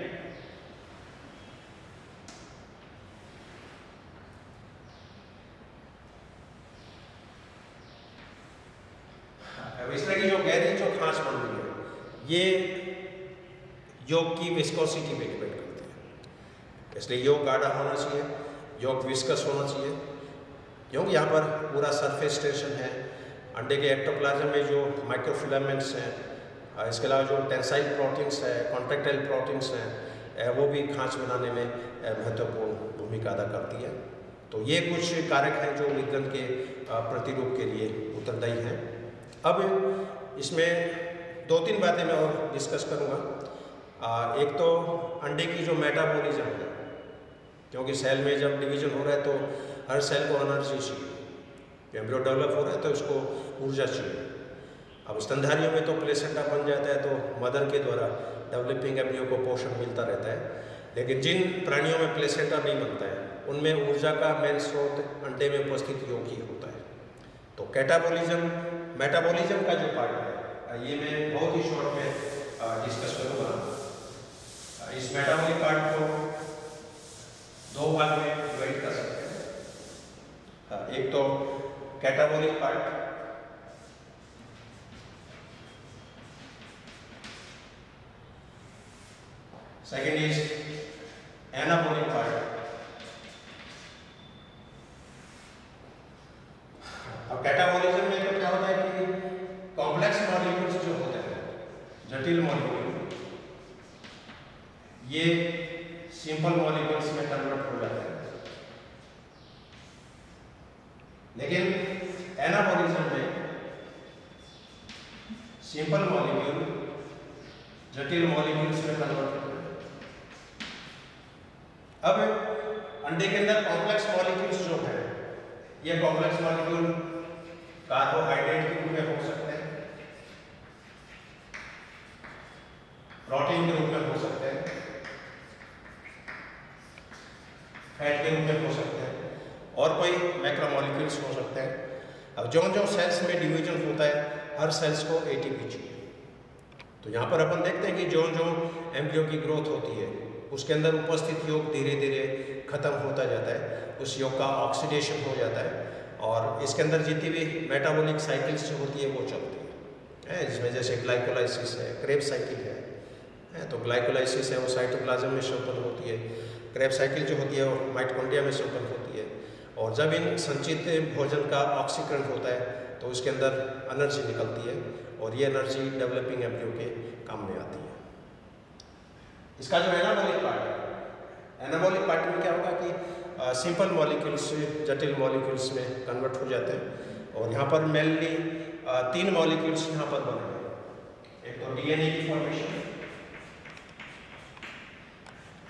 इस तरह की जो गहरी जो खांच बन रही है ये योग की विस्कोसिटी पे डिपेंड करती है। इसलिए योग गाढ़ा होना चाहिए, योग विस्कस होना चाहिए। क्योंकि यहाँ पर पूरा सरफेस टेंशन है। अंडे के एक्टोप्लाज्म में जो माइक्रोफिलामेंट्स हैं इसके अलावा जो टेंसाइल प्रोटीन्स है कॉन्ट्रेक्टाइल प्रोटीन्स हैं वो भी खांच बनाने में महत्वपूर्ण भूमिका अदा करती है। तो ये कुछ कारक हैं जो विघन के प्रतिरूप के लिए उत्तरदायी हैं। अब इसमें दो तीन बातें मैं और डिस्कस करूँगा। एक तो अंडे की जो मेटाबॉलिज्म है, क्योंकि सेल में जब डिवीज़न हो रहा है तो हर सेल को एनर्जी चाहिए। एम्ब्रियो डेवलप हो रहा है तो उसको ऊर्जा चाहिए। अब स्तनधारियों में तो प्लेसेंटा बन जाता है तो मदर के द्वारा डेवलपिंग एम्ब्रियो को पोषण मिलता रहता है। लेकिन जिन प्राणियों में प्लेसेंटा नहीं बनता है, उनमें ऊर्जा का मेन स्रोत अंडे में उपस्थित योग ही होता है। तो कैटाबोलिज्म मेटाबॉलिज्म का जो पार्ट है, ये मैं बहुत ही शॉर्ट में डिस्कस करूँगा। इस मेटाबॉलिक पार्ट को दो भाग में डिवाइड कर सकते हैं। हाँ, एक तो catabolic part second is anabolic part अब कैटाबॉलिज्म में तो क्या होता है कि कॉम्प्लेक्स मॉलिक्यूल्स जो होते हैं जटिल मॉलिक्यूल ये सिंपल मॉलिक्यूल्स में कन्वर्ट हो जाते हैं लेकिन एनाबॉलिज्म में सिंपल मॉलिक्यूल जटिल मॉलिक्यूल्स में कन्वर्ट होते हैं अब अंडे के अंदर कॉम्प्लेक्स मॉलिक्यूल्स जो है ये कॉम्प्लेक्स मॉलिक्यूल कार्बोहाइड्रेट के रूप में हो सकते हैं प्रोटीन के रूप में हो सकते हैं फैट के रूप में हो सकते हैं और कोई मैक्रोमोलिक्यूल्स हो सकते हैं अब जो जो सेल्स में डिवीज़न होता है हर सेल्स को एटीपी चाहिए। तो यहाँ पर अपन देखते हैं कि जो जो एम्ब्रियो की ग्रोथ होती है। उसके अंदर उपस्थित योग धीरे धीरे खत्म होता जाता है। उस योग का ऑक्सीडेशन हो जाता है और इसके अंदर जितनी भी मेटाबॉलिक साइकिल्स जो होती है वो चलती है। जिसमें जैसे ग्लाइकोलाइसिस है क्रेब साइकिल है, है तो ग्लाइकोलाइसिस है वो साइटोप्लाज्म में संपन्न होती है। क्रेब साइकिल जो होती है वो माइटकोंडिया में संपन्न होती है। और जब इन संचित भोजन का ऑक्सीकरण होता है तो उसके अंदर एनर्जी निकलती है और ये एनर्जी डेवलपिंग एम्ब्रियो के काम में आती है। इसका जो एनाबॉलिक पार्ट है एनाबॉलिक पार्ट में क्या होगा कि सिंपल मॉलिक्यूल्स जटिल मॉलिक्यूल्स में कन्वर्ट हो जाते हैं और यहाँ पर मेनली तीन मॉलिक्यूल्स यहाँ पर बने हैं। एक तो डीएनए की फॉर्मेशन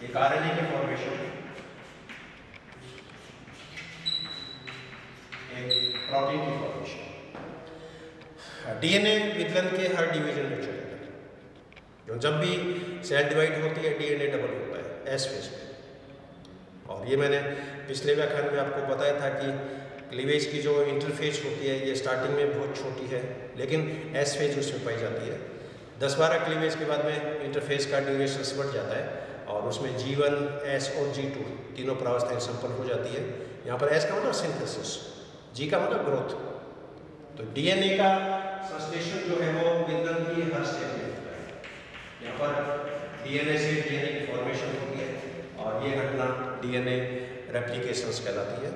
एक आरएनए की फॉर्मेशन एक प्रोटीन की फॉर्मेशन डीएनए विदलन के हर डिवीज़न में चलेगा जब भी सेल डिवाइड होती है डीएनए डबल होता है एस फ़ेज़ में। और ये मैंने पिछले व्याख्यान में आपको बताया था कि क्लीवेज की जो इंटरफेज होती है, ये स्टार्टिंग में बहुत छोटी है, लेकिन एस फ़ेज़ उसमें पाई जाती है। दस बारह क्लीवेज के बाद में इंटरफेज का ड्यूरेशन बढ़ जाता है और उसमें जी वन एस और जी टू तीनों प्रावस्थाएँ संपन्न हो जाती है। यहाँ पर एस का मतलब सिंथेसिस जी का मतलब ग्रोथ तो डीएनए का संश्लेषण जो है वो विंदन की हर स्टेज में होता है। यहाँ पर डीएनए से डीएनए की फॉर्मेशन होती है और ये घटना डीएनए रेप्लिकेशंस कहलाती है।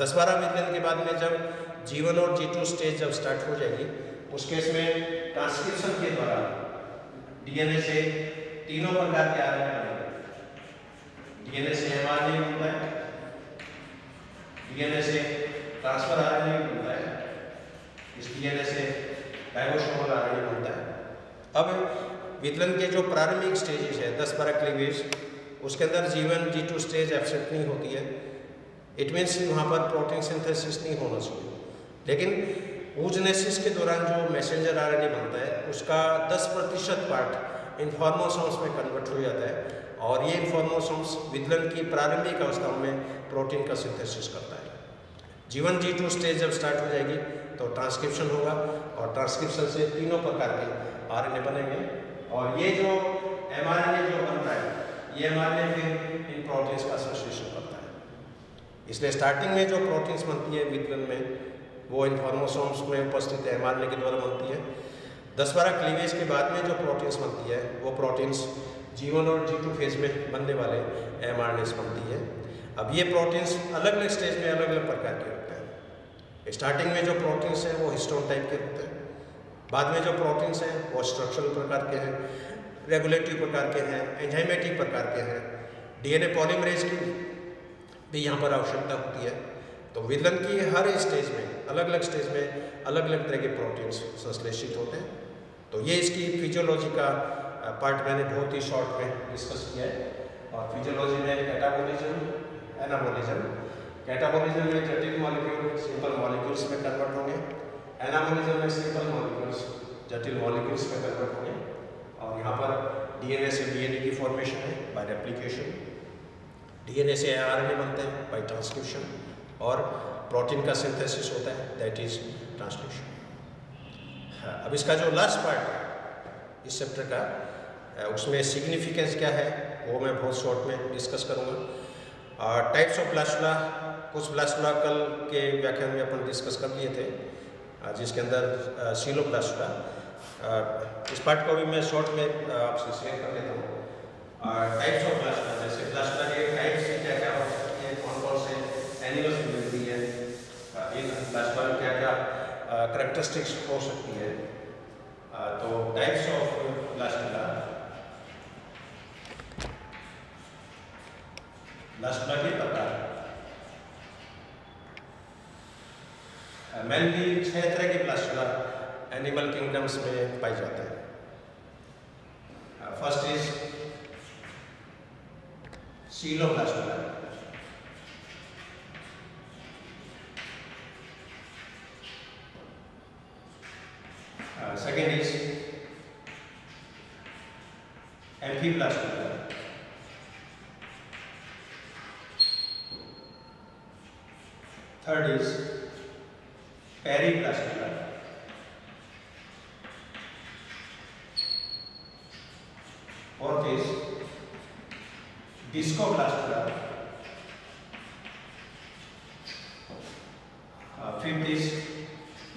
दस बारह मिलियन के बाद में जब जीवन और जी टू स्टेज जब स्टार्ट हो जाएगी, उस केस में ट्रांसक्रिप्शन के द्वारा डीएनए से तीनों प्रकार के आरएनए बनेंगे डीएनए से एमआरएनए बनता है। डीएनए से ट्रांसफ़र आरएनए बनता है। से बनता है। अब वितरण के जो प्रारंभिक स्टेजेस है, दस बारह क्लीवेज उसके अंदर जीवन जी टू स्टेज एब्सेंट नहीं होती है। इट मीन्स वहाँ पर प्रोटीन सिंथेसिस नहीं होना चाहिए। लेकिन ऊजनेसिस के दौरान जो मैसेंजर आरएनए बनता है, उसका 10 प्रतिशत पार्ट इन्फॉर्मोसोम्स में कन्वर्ट हो जाता है और ये इन्फॉर्मोसोम्स विदलन की प्रारंभिक अवस्थाओं में प्रोटीन का सिंथेसिस करता है। G one G two stage जब स्टार्ट हो जाएगी तो ट्रांसक्रिप्शन होगा और ट्रांसक्रिप्शन से तीनों प्रकार के आरएनए बनेंगे। और ये जो एमआरएनए जो बनता है, ये एमआरएनए फिर इन प्रोटीन्स का संश्लेषण करता है। इसलिए स्टार्टिंग में जो प्रोटीन्स बनती है विदलन में, वो इन्फॉर्मोसोम्स में उपस्थित एमआरएनए के द्वारा बनती है। दस बारह क्लीवेज के बाद में जो प्रोटीन्स बनती है, वो प्रोटीन्स जीवन और जी टू फ़ेज़ में बनने वाले एम बनती है। अब ये प्रोटीन्स अलग अलग स्टेज में अलग अलग प्रकार के स्टार्टिंग में जो प्रोटीन्स हैं, वो हिस्टोन टाइप के होते हैं। बाद में जो प्रोटीन्स हैं, वो स्ट्रक्चरल प्रकार के हैं रेगुलेटरी प्रकार के हैं एंजाइमेटिक प्रकार के हैं। डीएनए पॉलीमरेज की भी यहाँ पर आवश्यकता होती है। तो विलन की हर स्टेज में अलग अलग स्टेज में अलग अलग तरह के प्रोटीन्स संश्लेषित होते हैं। तो ये इसकी फिजियोलॉजी का पार्ट मैंने बहुत ही शॉर्ट में डिस्कस किया है। और फिजियोलॉजी में कैटाबोलिज्म एनाबोलिज्म कैटाबोलिज्म में जटिल मॉलिक्यूल सिंपल मॉलिक्यूल्स में कन्वर्ट होंगे. एनाबोलिज्म में सिंपल मॉलिक्यूल्स जटिल मॉलिक्यूल्स में कन्वर्ट होंगे. और यहाँ पर डीएनए से डीएनए की फॉर्मेशन है बाय रेप्लिकेशन डीएनए से आरएनए बनते हैं बाय ट्रांसक्रिप्शन और प्रोटीन का सिंथेसिस होता है दैट इज़ ट्रांसलेशन अब इसका जो लास्ट पार्ट है, इस चैप्टर का उसमें सिग्निफिकेंस क्या है, वो मैं बहुत शॉर्ट में डिस्कस करूँगा. टाइप्स ऑफ़ ब्लास्टुला कुछ ब्लास्टुला कल के व्याख्यान में अपन डिस्कस कर लिए थे जिसके अंदर सीलो ब्लास्टुला इस पार्ट को भी मैं शॉर्ट में आपसे शेयर कर लेता हूँ। टाइप्स ऑफ़ ब्लास्टुला जैसे ब्लास्टुला के टाइप्स क्या क्या हो सकती है कौन कौन से एनिमल्स मिलती है इन ब्लास्टुला में क्या क्या करेक्टरिस्टिक्स हो सकती है। तो टाइप्स ऑफ़ ब्लास्टुला ब्लास्टुला के प्रकार। मेनली छह तरह के ब्लास्टुला एनिमल किंगडम्स में पाई जाते हैं। First is coeloblastula second is amphiblastula third is periblastula fourth is discoblastula uh, fifth is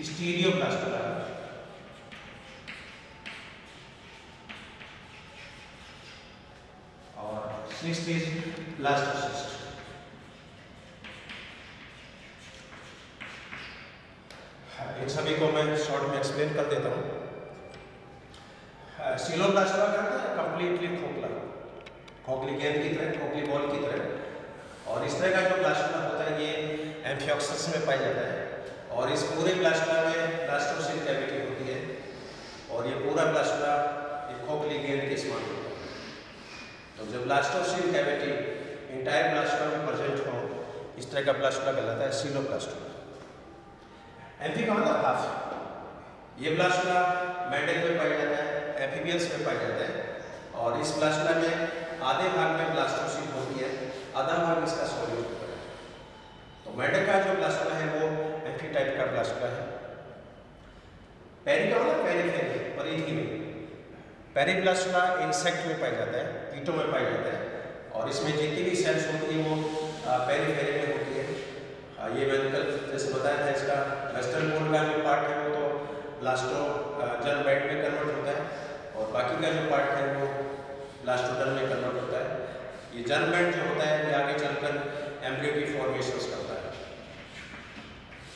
stereoblastula और सिक्स इज़ ब्लास्टोसिस्ट इन सभी को मैं शॉर्ट में एक्सप्लेन कर देता हूँ। सिलोब्लास्टोमा क्या होता है? कंप्लीटली खोखला। खोखली गेंद की तरह, खोखली बॉल की तरह। और इस तरह का जो ब्लास्टोमा होता है, ये एम्फियोक्सिस में पाया जाता है। और इस पूरे ब्लास्टोमा में ब्लास्टोसिल कैविटी होती है। और ये पूरा ब्लास्टोमा एक खोखली गेंद के समान होता है। तो जब ब्लास्टोसिल कैविटी इंटायर ब्लास्टोमा में प्रेजेंट हो, इस तरह का ब्लास्टोमा कहलाता है सीलोब्लास्टोमा एम्फी का मतलब हाफ़ ये ब्लास्टोमा मैंडल में पाया जाता है एफिबियल्स में पाया जाता है। और इस ब्लास्टोमा में आधे भाग में ब्लास्टोसिल होती है, आधा भाग इसका सॉलिड होता है। तो मैंडल का जो ब्लास्टोमा है, वो एम्फी टाइप का ब्लास्टोमा है। पेरी का मतलब पेरीफेरी परिधि में। पेरीब्लास्टोमा इंसेक्ट में पाया जाता है, कीटों में पाया जाता है। और इसमें जितनी भी सेल्स होती है, वो पेरीफेरी में होती है। ये मैंने कल जैसे बताया था इसका वेस्टर्न बोन का जो पार्ट है वो तो ब्लास्टो जल बेड में कन्वर्ट होता है और बाकी का जो पार्ट है वो ब्लास्टो ब्लास्टोडल में कन्वर्ट होता है। ये जल बेड जो होता है, ये आगे चलकर एम्ब्रियो की फॉर्मेशन करता है।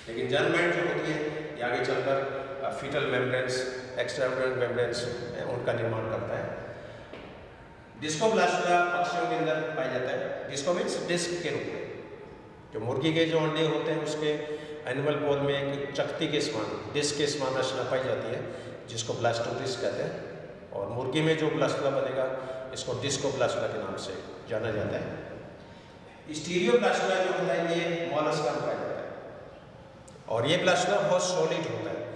लेकिन जल बेड जो होती है, ये आगे चलकर फीटल मेम्ब्रेन्स एक्स्ट्रा मेम्ब्रेन्स उनका निर्माण करता है। डिस्को ब्लास्टोला पक्षियों के अंदर पाया जाता है। डिस्को मीन्स डिस्क के रूप में। जो मुर्गी के जो अंडे होते हैं उसके एनिमल पोल में एक चकती के समान डिस्क के समान रचना पाई जाती है, जिसको ब्लास्टोडिस कहते हैं। और मुर्गी में जो ब्लास्टोला बनेगा, इसको डिस्को के नाम से जाना जाता है। स्टीरियो ब्लास्टोला जो होता है, ये मॉलस्का में पाया जाता है। और ये ब्लास्टोला बहुत सॉलिड होता है।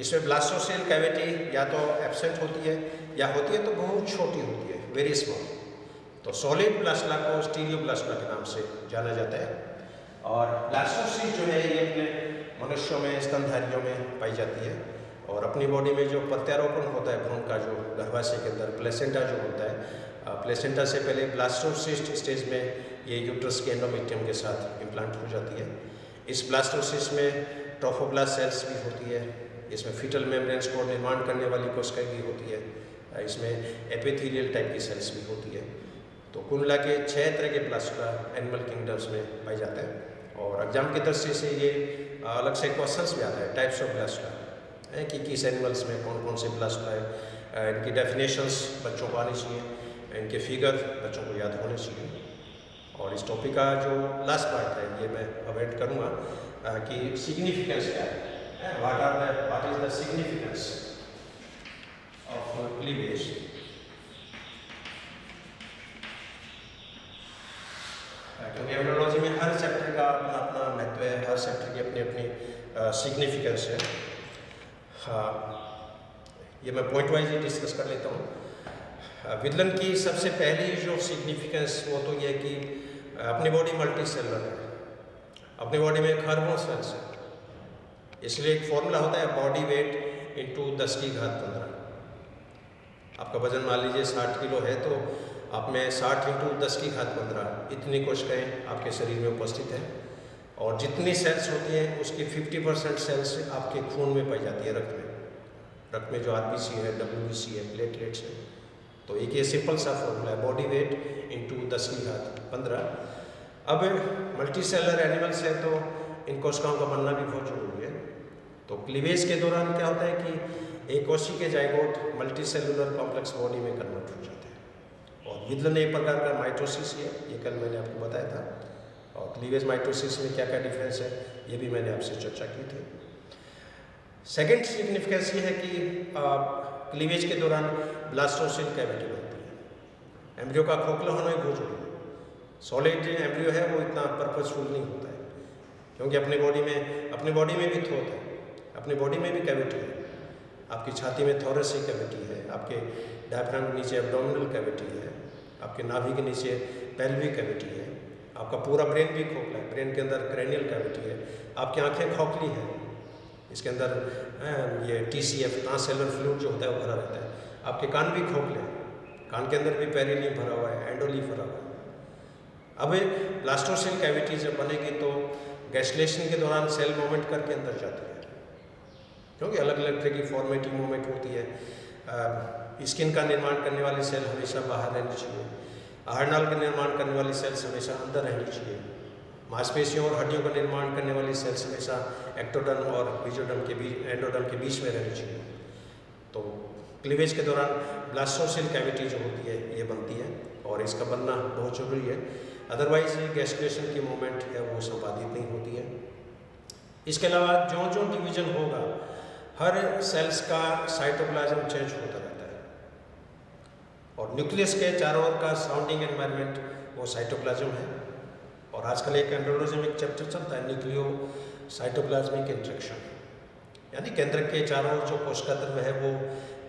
इसमें ब्लास्टोसेल कैविटी या तो एबसेंट होती है, या होती है तो बहुत छोटी होती है वेरी स्मॉल तो सॉलिड ब्लास्टोला को स्टीरियो ब्लास्टोला के नाम से जाना जाता है। और ब्लास्टोसिस जो है ये अपने मनुष्यों में, स्तनधारियों में पाई जाती है और अपनी बॉडी में जो प्रत्यारोपण होता है, भ्रूण का जो गर्भाशय के अंदर प्लेसेंटा जो होता है प्लेसेंटा से पहले ब्लास्टोसिस्ट स्टेज में ये यूट्रस के एंडोमेट्रियम के साथ इम्प्लांट हो जाती है। इस ब्लास्टोसिस में ट्रोफोब्लास्ट सेल्स भी होती है, इसमें फीटल मेम्ब्रेन्स को निर्माण करने वाली कोशिकाएँ भी होती है इसमें एपिथेलियल टाइप की सेल्स भी होती है। तो कुल मिला के छः तरह के प्लास्टोला एनिमल किंगडम्स में पाए जाते हैं। और एग्ज़ाम की दृष्टि से ये अलग से क्वेश्चंस भी आता है टाइप्स ऑफ़ ब्लास्टोला है कि किस एनिमल्स में कौन कौन से ब्लास्टोला है इनकी डेफिनेशंस बच्चों को आनी चाहिए, इनके फिगर बच्चों को याद होने चाहिए। और इस टॉपिक का जो लास्ट पार्ट है, ये मैं अवेट करूँगा कि सिग्निफिकेंस क्या है? What are the what is the significance of cleavage क्योंकि एम्ब्रोलॉजी में हर चैप्टर का अपना अपना महत्व है, हर चैप्टर की अपनी अपनी सिग्निफिकेंस है। हाँ ये मैं पॉइंट वाइज ही डिस्कस कर लेता हूँ। विदलन की सबसे पहली जो सिग्निफिकेंस वो तो ये कि अपनी बॉडी मल्टी सेलर है। अपनी बॉडी में खरबों सेल्स है। इसलिए एक फॉर्मूला होता है बॉडी वेट इंटू दस की घात पंद्रह। आपका वज़न मान लीजिए साठ किलो है तो आप में साठ इंटू दस की घात पंद्रह, इतनी कोशिकाएँ आपके शरीर में उपस्थित हैं। और जितनी सेल्स होती हैं, उसकी 50 परसेंट सेल्स आपके खून में पाई जाती है रक्त में। रक्त में जो आर है WBC है प्लेटलेट्स है। तो एक ये सिंपल सा फॉर्मूला है बॉडी वेट इंटू दस की घात पंद्रह। अब मल्टी सेलर एनिमल्स हैं तो इन कोशिकाओं का बनना भी बहुत ज़रूरी है। तो क्लीवेज के दौरान क्या होता है कि एक कोशिका के zygote multicellular complex body में कन्वर्ट हो जाते हैं। और विदलन एक प्रकार का माइटोसिस है ये कल मैंने आपको बताया था। और क्लीवेज माइटोसिस में क्या क्या डिफरेंस है, ये भी मैंने आपसे चर्चा की थी। सेकेंड सिग्निफिकेंस ये है कि क्लीवेज के दौरान ब्लास्टोसिल कैविटी बनती है। एम्ब्रियो का खोखला होना एक है। सॉलिड एम्ब्रियो है, वो इतना पर्पजफुल नहीं होता है। क्योंकि अपने बॉडी में, अपने बॉडी में भी थ्रोट है, अपने बॉडी में भी कैविटी है। आपकी छाती में थोरेसिक कैविटी है, आपके डायफ्राम के नीचे एब्डोमिनल कैविटी है आपके नाभि के नीचे पेल्विक कैविटी है, आपका पूरा ब्रेन भी खोखला है ब्रेन के अंदर क्रेनियल कैविटी है, आपकी आँखें खोखली हैं, इसके अंदर ये T C F transcellular fluid जो होता है वो भरा रहता है, आपके कान भी खोखले हैं, कान के अंदर भी पेरिनियम भरा हुआ है एंडोली भरा हुआ है। अब प्लास्टोसिल कैविटी जब बनेगी तो गैसलेशन के दौरान सेल मूवमेंट करके अंदर जाती है, क्योंकि अलग अलग तरह की फॉर्मेटिव मूवमेंट होती है स्किन का निर्माण करने वाली सेल हमेशा बाहर रहनी चाहिए। आहरनाल का निर्माण करने वाली सेल्स हमेशा अंदर रहनी चाहिए। मांसपेशियों और हड्डियों का निर्माण करने वाली सेल्स हमेशा एक्टोडर्म और बीजोडर्म के बीच, एंडोडर्म के बीच में रहनी चाहिए। तो क्लीवेज के दौरान ब्लास्टोसिल कैविटी जो होती है, ये बनती है और इसका बनना बहुत ज़रूरी है। अदरवाइज़ ये गैस्ट्रेशन की मूवमेंट है वो संपादित नहीं होती है। इसके अलावा जो जो डिवीज़न होगा, हर सेल्स का साइटोप्लाज्म चेंज होता रहता है। और न्यूक्लियस के चारों ओर का सराउंडिंग एनवायरनमेंट वो साइटोप्लाज्म है। और आजकल एक एंड्रोलॉजी में एक चैप्टर चलता है न्यूक्लियो साइटोप्लाज्मिक इंट्रेक्शन यानी केंद्र के चारों ओर जो कोशिका द्रव्य है वो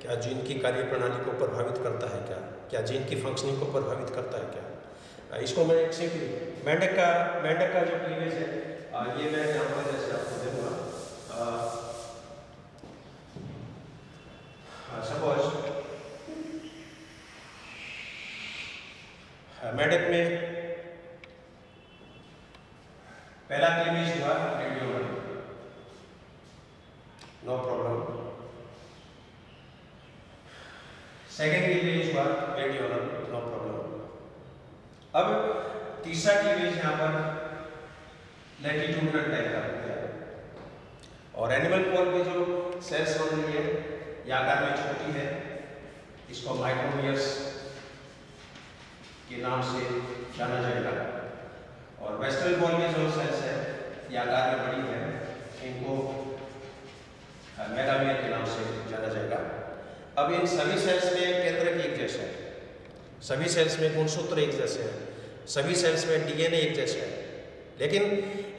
क्या जीन की कार्य प्रणाली को प्रभावित करता है क्या? क्या जीन की फंक्शनिंग को प्रभावित करता है क्या? इसको मैं एक सिंपली मेंढक का मेंढक का जो क्लीवेज है आ, ये मैं यहाँ पर जैसे आपको दूँगा। सपोज़ मेंढक में पहला क्लीवेज हुआ radial no problem second cleavage हुआ रेडियोल नो प्रॉब्लम अब तीसरा क्लीवेज यहाँ पर लैटिट्यूडनल टाइप का हो। और एनिमल पॉल में जो सेल्स बन रही है, ये आकार में छोटी है। इसको माइक्रोमियर्स के नाम से जाना जाएगा। और वेस्टर्न बॉल में जो सेल्स है आकार में बड़ी है, इनको मेगामियर के नाम से जाना जाएगा। अब इन सभी सेल्स में केंद्र की एक जैसा है। सभी सेल्स में गुणसूत्र एक जैसे हैं। सभी सेल्स में डीएनए एक जैसे है। लेकिन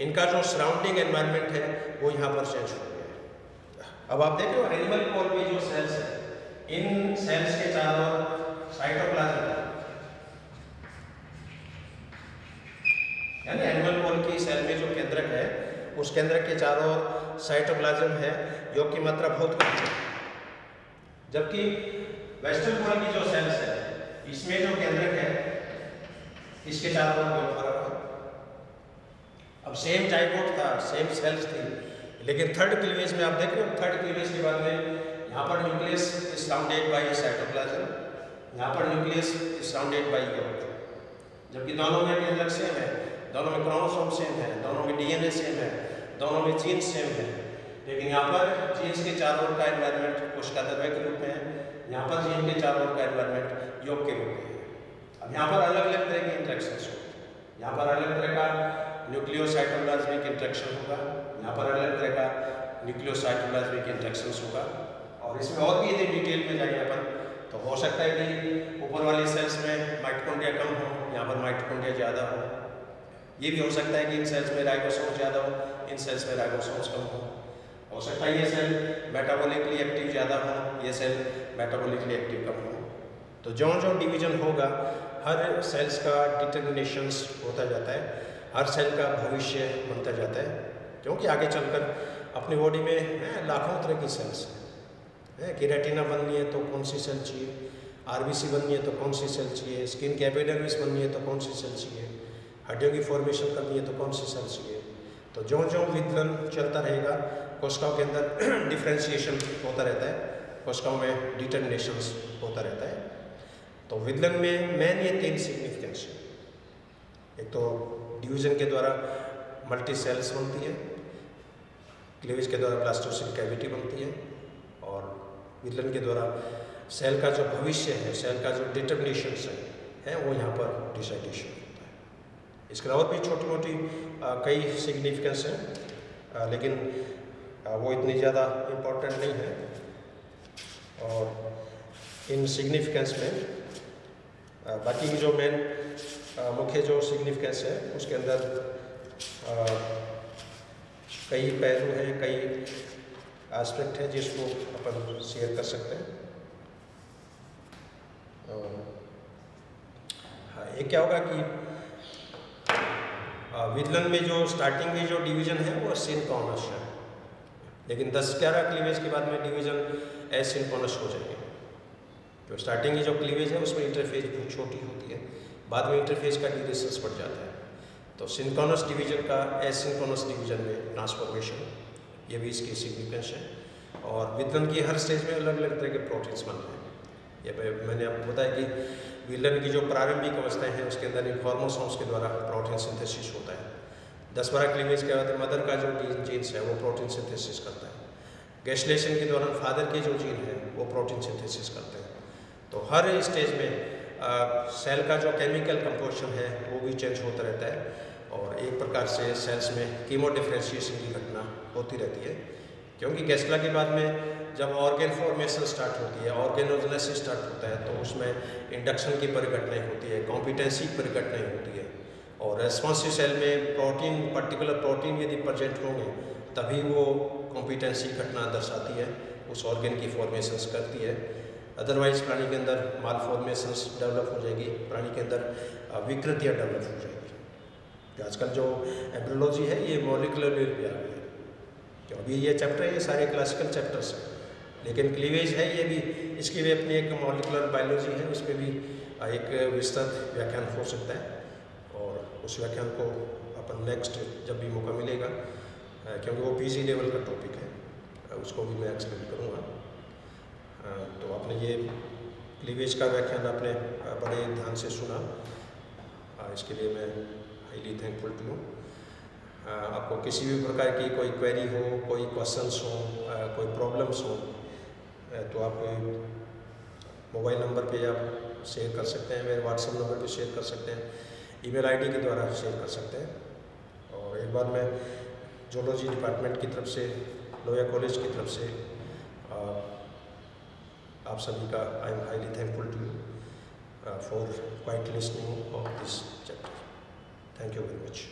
इनका जो सराउंडिंग एनवायरनमेंट है, वो यहाँ पर चेंज हो गया है। अब आप देख रहे हो एनिमल पॉल में जो सेल्स है, इन सेल्स के चारों साइटोप्लाज्म है यानी एनिमल पॉल की सेल में जो केंद्रक है उस केंद्र के चारों ओर साइटोप्लाज्म है, जो की मात्रा बहुत कम है। जबकि वेस्टर्न पॉल की जो सेल्स है, इसमें जो केंद्रक है, इसके चारों ओर बहुत फ़र्क है अब सेम टाइपोट था सेम सेल्स थी, लेकिन थर्ड क्लीवेज में आप देख रहे हो थर्ड क्लीवेज के बाद में यहाँ पर nucleus is surrounded by cytoplasm यहाँ पर न्यूक्लियस इज़ सराउंडेड बाय योग जबकि दोनों में केंद्रक सेम है, दोनों में क्रोमोसोम सेम है, दोनों में डीएनए सेम है। दोनों में जीन सेम है। लेकिन यहाँ पर जीन्स के चारों ओर का एनवायरनमेंट कोशिका द्रव्य के रूप में है। यहाँ पर जीन के चारों ओर का एनवायरनमेंट योग के रूप में है। अब यहाँ पर अलग अलग तरह के इंट्रैक्शन होते हैं यहाँ पर अलग तरह का न्यूक्लियोसाइटोप्लाज्मिक इंट्रैक्शन होगा। यहाँ पर अलग तरह का न्यूक्लियोसाइटोप्लाज्मिक इंट्रैक्शन होगा। और इसमें और भी यदि डिटेल में जाए यहाँ पर तो हो सकता है कि ऊपर वाली सेल्स में माइटोकॉन्ड्रिया कम हो, यहाँ पर माइटोकॉन्ड्रिया ज़्यादा हो। ये भी हो सकता है कि इन सेल्स में राइबोसोम ज़्यादा हो, इन सेल्स में राइबोसोम्स कम हो। हो सकता है ये सेल मेटाबॉलिकली एक्टिव ज़्यादा हो, ये सेल मेटाबॉलिकली एक्टिव कम हो। तो जो जो डिवीज़न होगा, हर सेल्स का डिटर्मिनेशंस होता जाता है, हर सेल का भविष्य बनता जाता है, क्योंकि आगे चलकर अपनी बॉडी में लाखों तरह की सेल्स हैं। कि रेटिना बननी है तो कौन सी सेल चाहिए? आरबीसी बननी है तो कौन सी सेल चाहिए? स्किन के एपिडर्मिस बननी है तो कौन सी सेल चाहिए? हड्डियों की फॉर्मेशन करनी है तो कौन सी सेल चाहिए? तो जो जो विदलन चलता रहेगा कोशिकाओं के अंदर डिफ्रेंशिएशन होता रहता है कोशिकाओं में डिटर्मिनेशन होता रहता है। तो विदलन में मेन ये तीन सिग्निफिकेंस है। एक तो डिवीज़न के द्वारा मल्टी सेल्स बनती है क्लीवेज के द्वारा ब्लास्टोसिल कैविटी बनती है और विदलन के द्वारा सेल का जो भविष्य है सेल का जो डिटर्मिनेशन है, है वो यहाँ पर डिसाइडेशन इसके अलावा भी छोटी मोटी कई सिग्निफिकेंस हैं लेकिन वो इतनी ज़्यादा इम्पोर्टेंट नहीं है। और इन सिग्निफिकेंस में बाकी जो मेन मुख्य जो सिग्निफिकेंस है, उसके अंदर कई पहलू हैं, कई एस्पेक्ट हैं जिसको अपन शेयर कर सकते हैं। हाँ ये क्या होगा कि विदलन में जो स्टार्टिंग में जो डिवीज़न है, वो सिंकॉनस है। लेकिन 10 ग्यारह क्लीवेज के बाद में डिवीज़न एसिंकॉनस हो जाएँगे। तो स्टार्टिंग की जो क्लीवेज है, उसमें इंटरफेस बहुत छोटी होती है। बाद में इंटरफेस का डिस्टेंस बढ़ जाता है। तो सिंकॉनस डिवीज़न का एसिंकॉनस डिवीज़न में ट्रांसफॉर्मेशन ये भी इसकी सिग्निफिकेंस है। और विदलन की हर स्टेज में अलग अलग तरह के प्रोटीन्स बन रहे हैं। ये मैंने आपको बताया कि विलन की जो प्रारंभिक अवस्थाएँ हैं उसके अंदर इन्फॉर्मोसोम्स के द्वारा प्रोटीन सिंथेसिस होता है। दस बारह क्लीवेज के बाद मदर का जो जीन्स है वो प्रोटीन सिंथेसिस करता है। गैस्लेशन के दौरान फादर के जो जीन है वो प्रोटीन सिंथेसिस करते हैं। तो हर स्टेज में आ, सेल का जो केमिकल कंपोजिशन है वो भी चेंज होता रहता है और एक प्रकार से सेल्स में कीमो डिफ्रेंशिएशन की घटना होती रहती है। क्योंकि गैस्ला के बाद में जब ऑर्गेन फॉर्मेशन स्टार्ट होती है ऑर्गेनोजनेसिस स्टार्ट होता है तो उसमें इंडक्शन की परिघटनाएँ होती है कॉम्पिटेंसी की परिघटनाएँ होती है। और रेस्पॉन्सिव सेल में प्रोटीन पर्टिकुलर प्रोटीन यदि प्रजेंट होंगे, तभी वो कॉम्पिटेंसी घटना दर्शाती है, उस ऑर्गेन की फॉर्मेशन करती है। अदरवाइज़ प्राणी के अंदर माल फॉर्मेशन डेवलप हो जाएगी, प्राणी के अंदर विकृतियाँ डेवलप हो जाएगी। आजकल जो एब्रोलॉजी है, ये मॉलिकुलर लेवल आ गई है। तो अभी ये चैप्टर है, ये सारे क्लासिकल चैप्टर्स हैं। लेकिन क्लीवेज है ये भी। इसकी भी अपनी एक मॉलिकुलर बायोलॉजी है, उस पर भी एक विस्तृत व्याख्यान हो सकता है। और उस व्याख्यान को अपन नेक्स्ट जब भी मौका मिलेगा क्योंकि वो पीजी लेवल का टॉपिक है उसको भी मैं एक्सप्लेन करूँगा। तो आपने ये क्लीवेज का व्याख्यान आपने बड़े ध्यान से सुना। इसके लिए मैं हाईली थैंकफुल टू हूँ आपको किसी भी प्रकार की कोई क्वेरी हो, कोई क्वेश्चंस हो कोई प्रॉब्लम्स हो तो आप मोबाइल नंबर पे आप शेयर कर सकते हैं, मेरे व्हाट्सएप नंबर पे शेयर कर सकते हैं ईमेल आईडी के द्वारा शेयर कर सकते हैं। और एक बार मैं जोलॉजी डिपार्टमेंट की तरफ़ से लोया कॉलेज की तरफ़ से आप सभी का I am highly thankful to for quiet listening of this chapter thank you very much